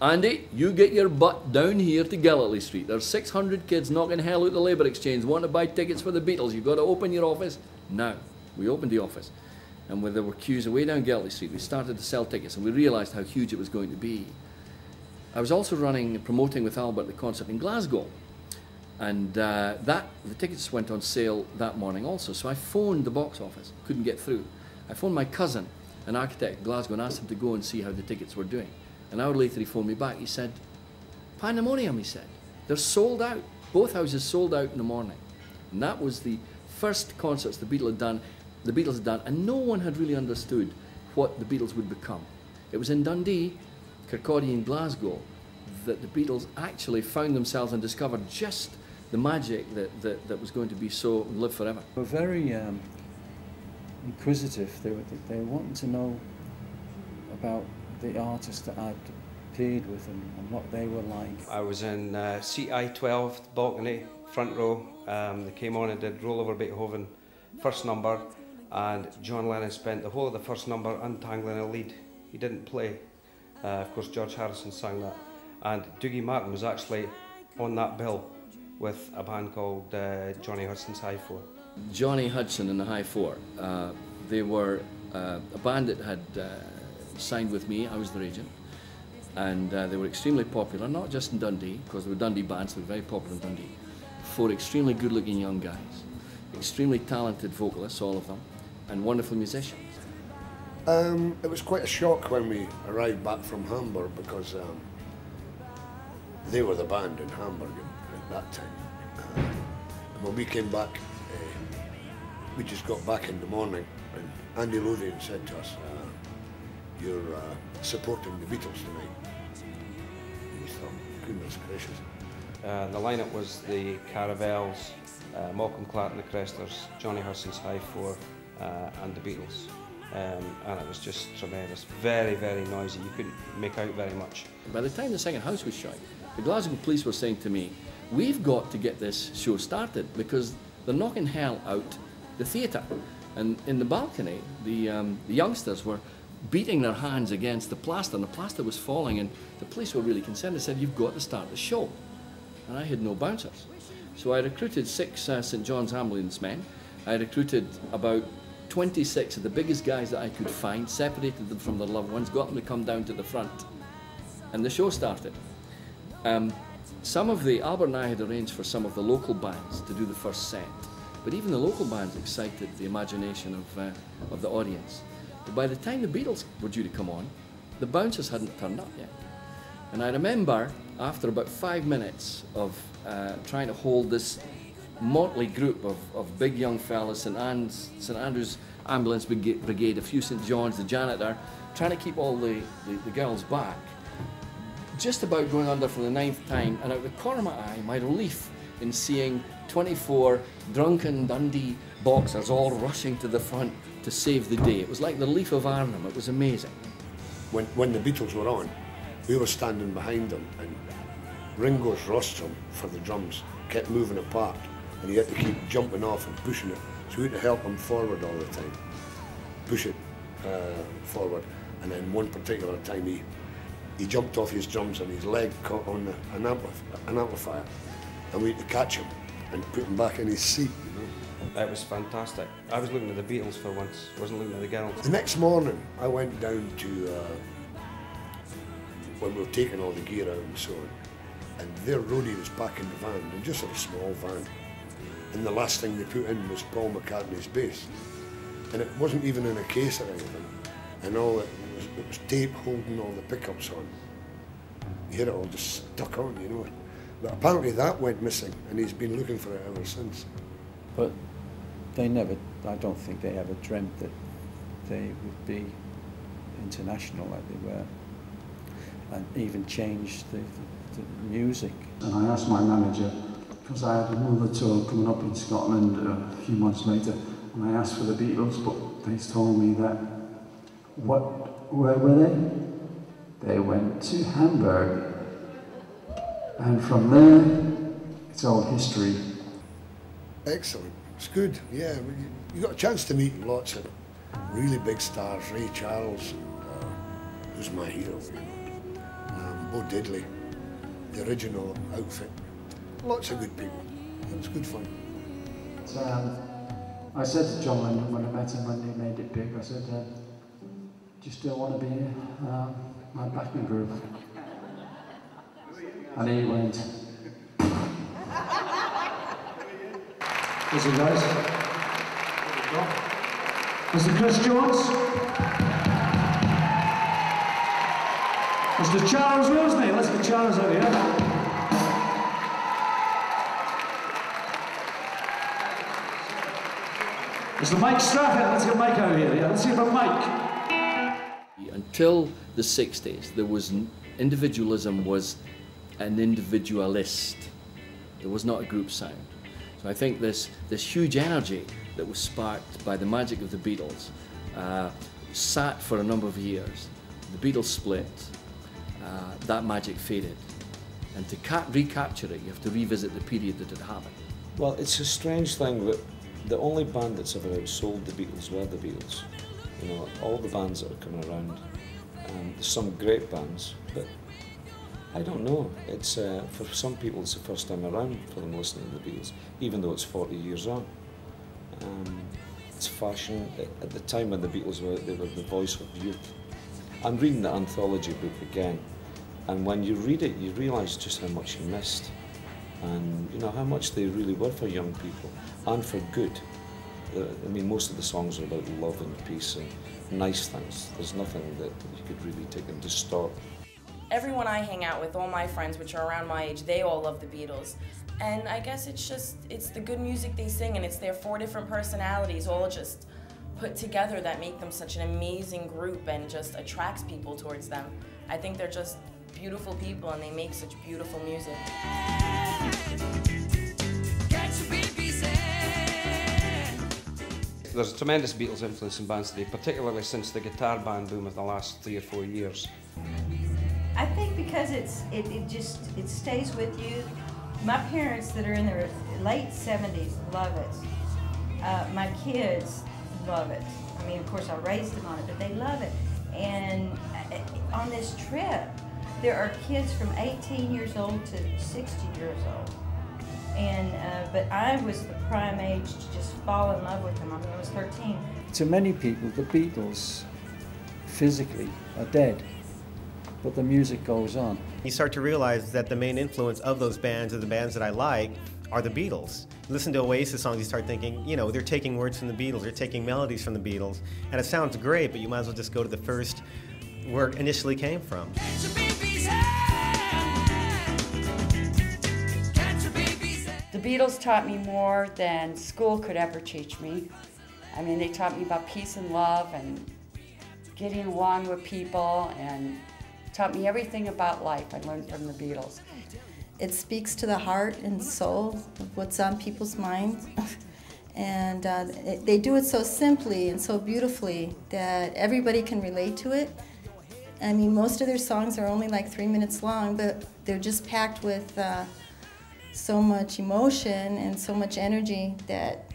S6: Andy, you get your butt down here to Galloway Street. There's 600 kids knocking hell out the Labour Exchange, want to buy tickets for the Beatles. You've got to open your office now. We opened the office, and when there were queues away down Galloway Street, we started to sell tickets, and we realised how huge it was going to be. I was also running, promoting with Albert the concert in Glasgow, and uh, that the tickets went on sale that morning also. So I phoned the box office, couldn't get through. I phoned my cousin, an architect in Glasgow, and asked him to go and see how the tickets were doing. An hour later, he phoned me back. He said, Pandemonium, he said. They're sold out. Both houses sold out in the morning. And that was the first concerts the Beatles had done, the Beatles had done, and no one had really understood what the Beatles would become. It was in Dundee, Kirkcaldy and Glasgow that the Beatles actually found themselves and discovered just the magic that, that, that was going to be so live forever.
S16: They were very um, inquisitive. They were, they were wanting to know about the artists that I'd played with and, and what they were like.
S10: I was in uh, seat I-12, balcony, front row. Um, they came on and did Roll Over Beethoven, first number, and John Lennon spent the whole of the first number untangling a lead. He didn't play. Uh, of course, George Harrison sang that. And Dougie Martin was actually on that bill with a band called uh, Johnny Hudson's High Four.
S6: Johnny Hudson and the High Four, uh, they were uh, a band that had uh, signed with me, I was their agent, and uh, they were extremely popular, not just in Dundee, because they were Dundee bands, they were very popular in Dundee. Four extremely good looking young guys, extremely talented vocalists, all of them, and wonderful musicians.
S8: Um, it was quite a shock when we arrived back from Hamburg because um, they were the band in Hamburg at that time. Uh, and when we came back, uh, we just got back in the morning and Andy Lothian said to us, uh, you're uh, supporting the Beatles tonight. And we thought, goodness gracious.
S10: Uh, the lineup was the Caravels, uh, Malcolm Clark and the Cresters, Johnny Hudson's High Four, uh, and the Beatles. Um, and it was just tremendous. Very, very noisy. You couldn't make out very much.
S6: By the time the second house was shut, the Glasgow police were saying to me, we've got to get this show started because they're knocking hell out the theatre. And in the balcony, the, um, the youngsters were beating their hands against the plaster, and the plaster was falling, and the police were really concerned. They said, you've got to start the show. And I had no bouncers. So I recruited six uh, St John's ambulance men. I recruited about 26 of the biggest guys that I could find, separated them from their loved ones, got them to come down to the front. And the show started. Um, some of the, Albert and I had arranged for some of the local bands to do the first set. But even the local bands excited the imagination of, uh, of the audience. But by the time the Beatles were due to come on, the bouncers hadn't turned up yet. And I remember after about five minutes of uh, trying to hold this motley group of, of big young fellas, St. Anne's, St. Andrew's Ambulance Brigade, a few St. John's, the janitor, trying to keep all the, the, the girls back. Just about going under for the ninth time, and out of the corner of my eye, my relief in seeing 24 drunken Dundee boxers all rushing to the front to save the day. It was like the leaf of Arnhem. It was amazing.
S8: When, when the Beatles were on, we were standing behind them and Ringo's rostrum for the drums kept moving apart and he had to keep jumping off and pushing it. So we had to help him forward all the time, push it uh, forward. And then one particular time he, he jumped off his drums and his leg caught on the, an, an amplifier. And we had to catch him and put him back in his seat. You know?
S10: That was fantastic. I was looking at the Beatles for once, wasn't looking at the girls.
S8: The next morning, I went down to uh, when we were taking all the gear out and so on, and their roadie was back in the van, and just a small van. And the last thing they put in was Paul McCartney's bass, and it wasn't even in a case or anything. And all it was, it was tape holding all the pickups on. You hear it all just stuck on, you know. But apparently that went missing, and he's been looking for it ever since.
S16: But they never, I don't think they ever dreamt that they would be international like they were and even change the, the, the music.
S17: And I asked my manager, because I had another tour coming up in Scotland a few months later, and I asked for the Beatles, but they told me that, what, where were they? They went to Hamburg. And from there, it's tell history.
S8: Excellent. It's good. Yeah, you got a chance to meet lots of really big stars. Ray Charles, uh, who's my hero. Um, Bo Diddley, the original outfit. Lots of good people. It was good fun.
S17: So, um, I said to John when, when I met him when he made it big, I said, uh, do you still want to be um, my backing group? And he went,
S3: Listen, guys. Mr. Chris Jones. Mr. Charles Rosney. Let's get Charles out here. Mr. Mike Strachan. Let's get Mike out here. Yeah, let's hear from Mike.
S6: Until the 60s, there was individualism was an individualist. There was not a group sound. So I think this this huge energy that was sparked by the magic of the Beatles uh, sat for a number of years. The Beatles split. Uh, that magic faded, and to ca- recapture it, you have to revisit the period that it happened.
S7: Well, it's a strange thing that the only band that's ever outsold the Beatles were the Beatles. You know, all the bands that are coming around, there's some great bands, but I don't know. It's uh, for some people it's the first time around for them listening to the Beatles, even though it's 40 years on. Um, it's fashion. At, at the time when the Beatles were, they were the voice of youth. I'm reading the anthology book again, and when you read it, you realise just how much you missed, and you know how much they really were for young people, and for good. Uh, I mean, most of the songs are about love and peace and nice things. There's nothing that you could really take and distort.
S18: Everyone I hang out with, all my friends, which are around my age, they all love the Beatles. And I guess it's just, it's the good music they sing, and it's their four different personalities all just put together that make them such an amazing group and just attracts people towards them. I think they're just beautiful people and they make such beautiful music.
S10: There's a tremendous Beatles influence in bands today, particularly since the guitar band boom of the last three or four years.
S19: I think because it's it, it just it stays with you. My parents that are in their late 70s love it. Uh, my kids love it. I mean, of course, I raised them on it, but they love it. And uh, on this trip, there are kids from 18 years old to 60 years old. And uh, but I was the prime age to just fall in love with them. I mean, I was 13.
S16: To many people, the Beatles physically are dead, but the music goes on.
S20: You start to realize that the main influence of those bands or the bands that I like are the Beatles. Listen to Oasis songs, you start thinking, you know, they're taking words from the Beatles, they're taking melodies from the Beatles, and it sounds great, but you might as well just go to the first where it initially came from.
S21: Beatles taught me more than school could ever teach me. I mean, they taught me about peace and love and getting along with people and taught me everything about life I learned from the Beatles.
S22: It speaks to the heart and soul of what's on people's minds. and uh, they do it so simply and so beautifully that everybody can relate to it. I mean, most of their songs are only like three minutes long, but they're just packed with uh, so much emotion and so much energy that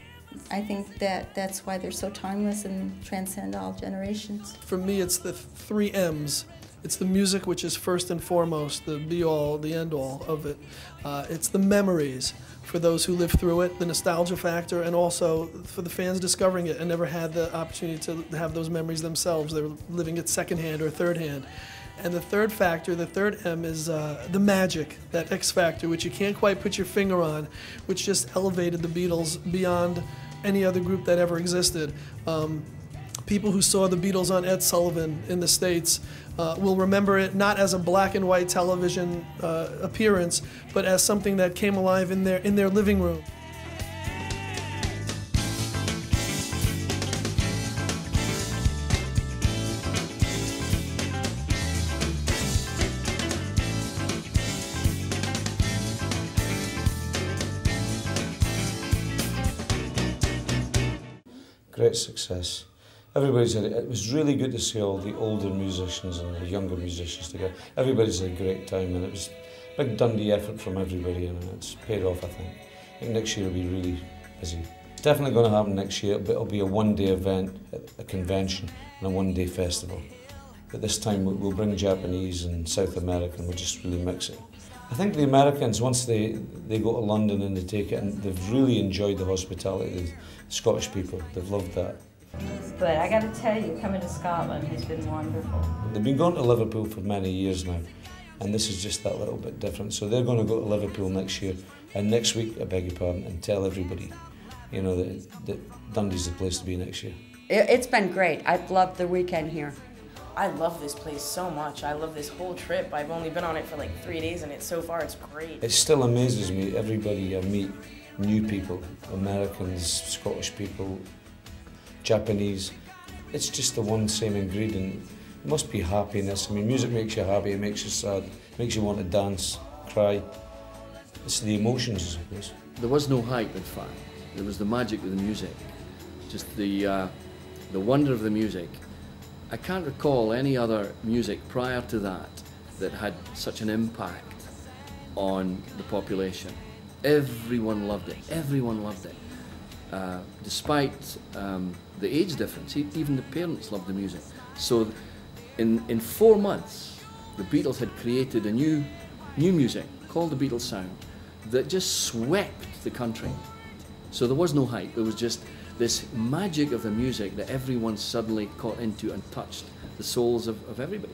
S22: I think that that's why they're so timeless and transcend all generations.
S23: For me, it's the three M's. It's the music, which is first and foremost the be all, the end all of it. Uh, it's the memories for those who lived through it, the nostalgia factor, and also for the fans discovering it and never had the opportunity to have those memories themselves. They were living it secondhand or third hand. And the third factor, the third M, is uh, the magic, that X factor, which you can't quite put your finger on, which just elevated the Beatles beyond any other group that ever existed. Um, people who saw the Beatles on Ed Sullivan in the States uh, will remember it not as a black and white television uh, appearance, but as something that came alive in their, in their living room.
S7: Success. Everybody said it. Was really good to see all the older musicians and the younger musicians together. Everybody's had a great time, and it was a big Dundee effort from everybody, and it's paid off. I think. I think next year will be really busy. It's definitely going to happen next year, but it'll be a one-day event a convention and a one-day festival. But this time we- we'll bring Japanese and South American. We'll just really mix it. I think the Americans, once they, they go to London and they take it, and they've really enjoyed the hospitality of the Scottish people. They've loved that.
S19: But I got to tell you, coming to Scotland has been wonderful.
S7: They've been going to Liverpool for many years now, and this is just that little bit different. So they're going to go to Liverpool next year, and next week, I beg your pardon, and tell everybody, you know, that, that Dundee's the place to be next year.
S21: It, it's been great. I've loved the weekend here.
S18: I love this place so much. I love this whole trip. I've only been on it for like three days, and it's so far it's great.
S7: It still amazes me, everybody I meet, new people, Americans, Scottish people, Japanese. It's just the one same ingredient. It must be happiness. I mean, music makes you happy, it makes you sad, it makes you want to dance, cry. It's the emotions, I suppose.
S6: There was no hype, in fact. There was the magic of the music, just the uh, the wonder of the music. I can't recall any other music prior to that that had such an impact on the population. Everyone loved it. Everyone loved it. Uh, despite um, the age difference, even the parents loved the music. So, in in four months, the Beatles had created a new new music called the Beatles sound that just swept the country. So there was no hype. It was just this magic of the music that everyone suddenly caught into and touched the souls of, of everybody.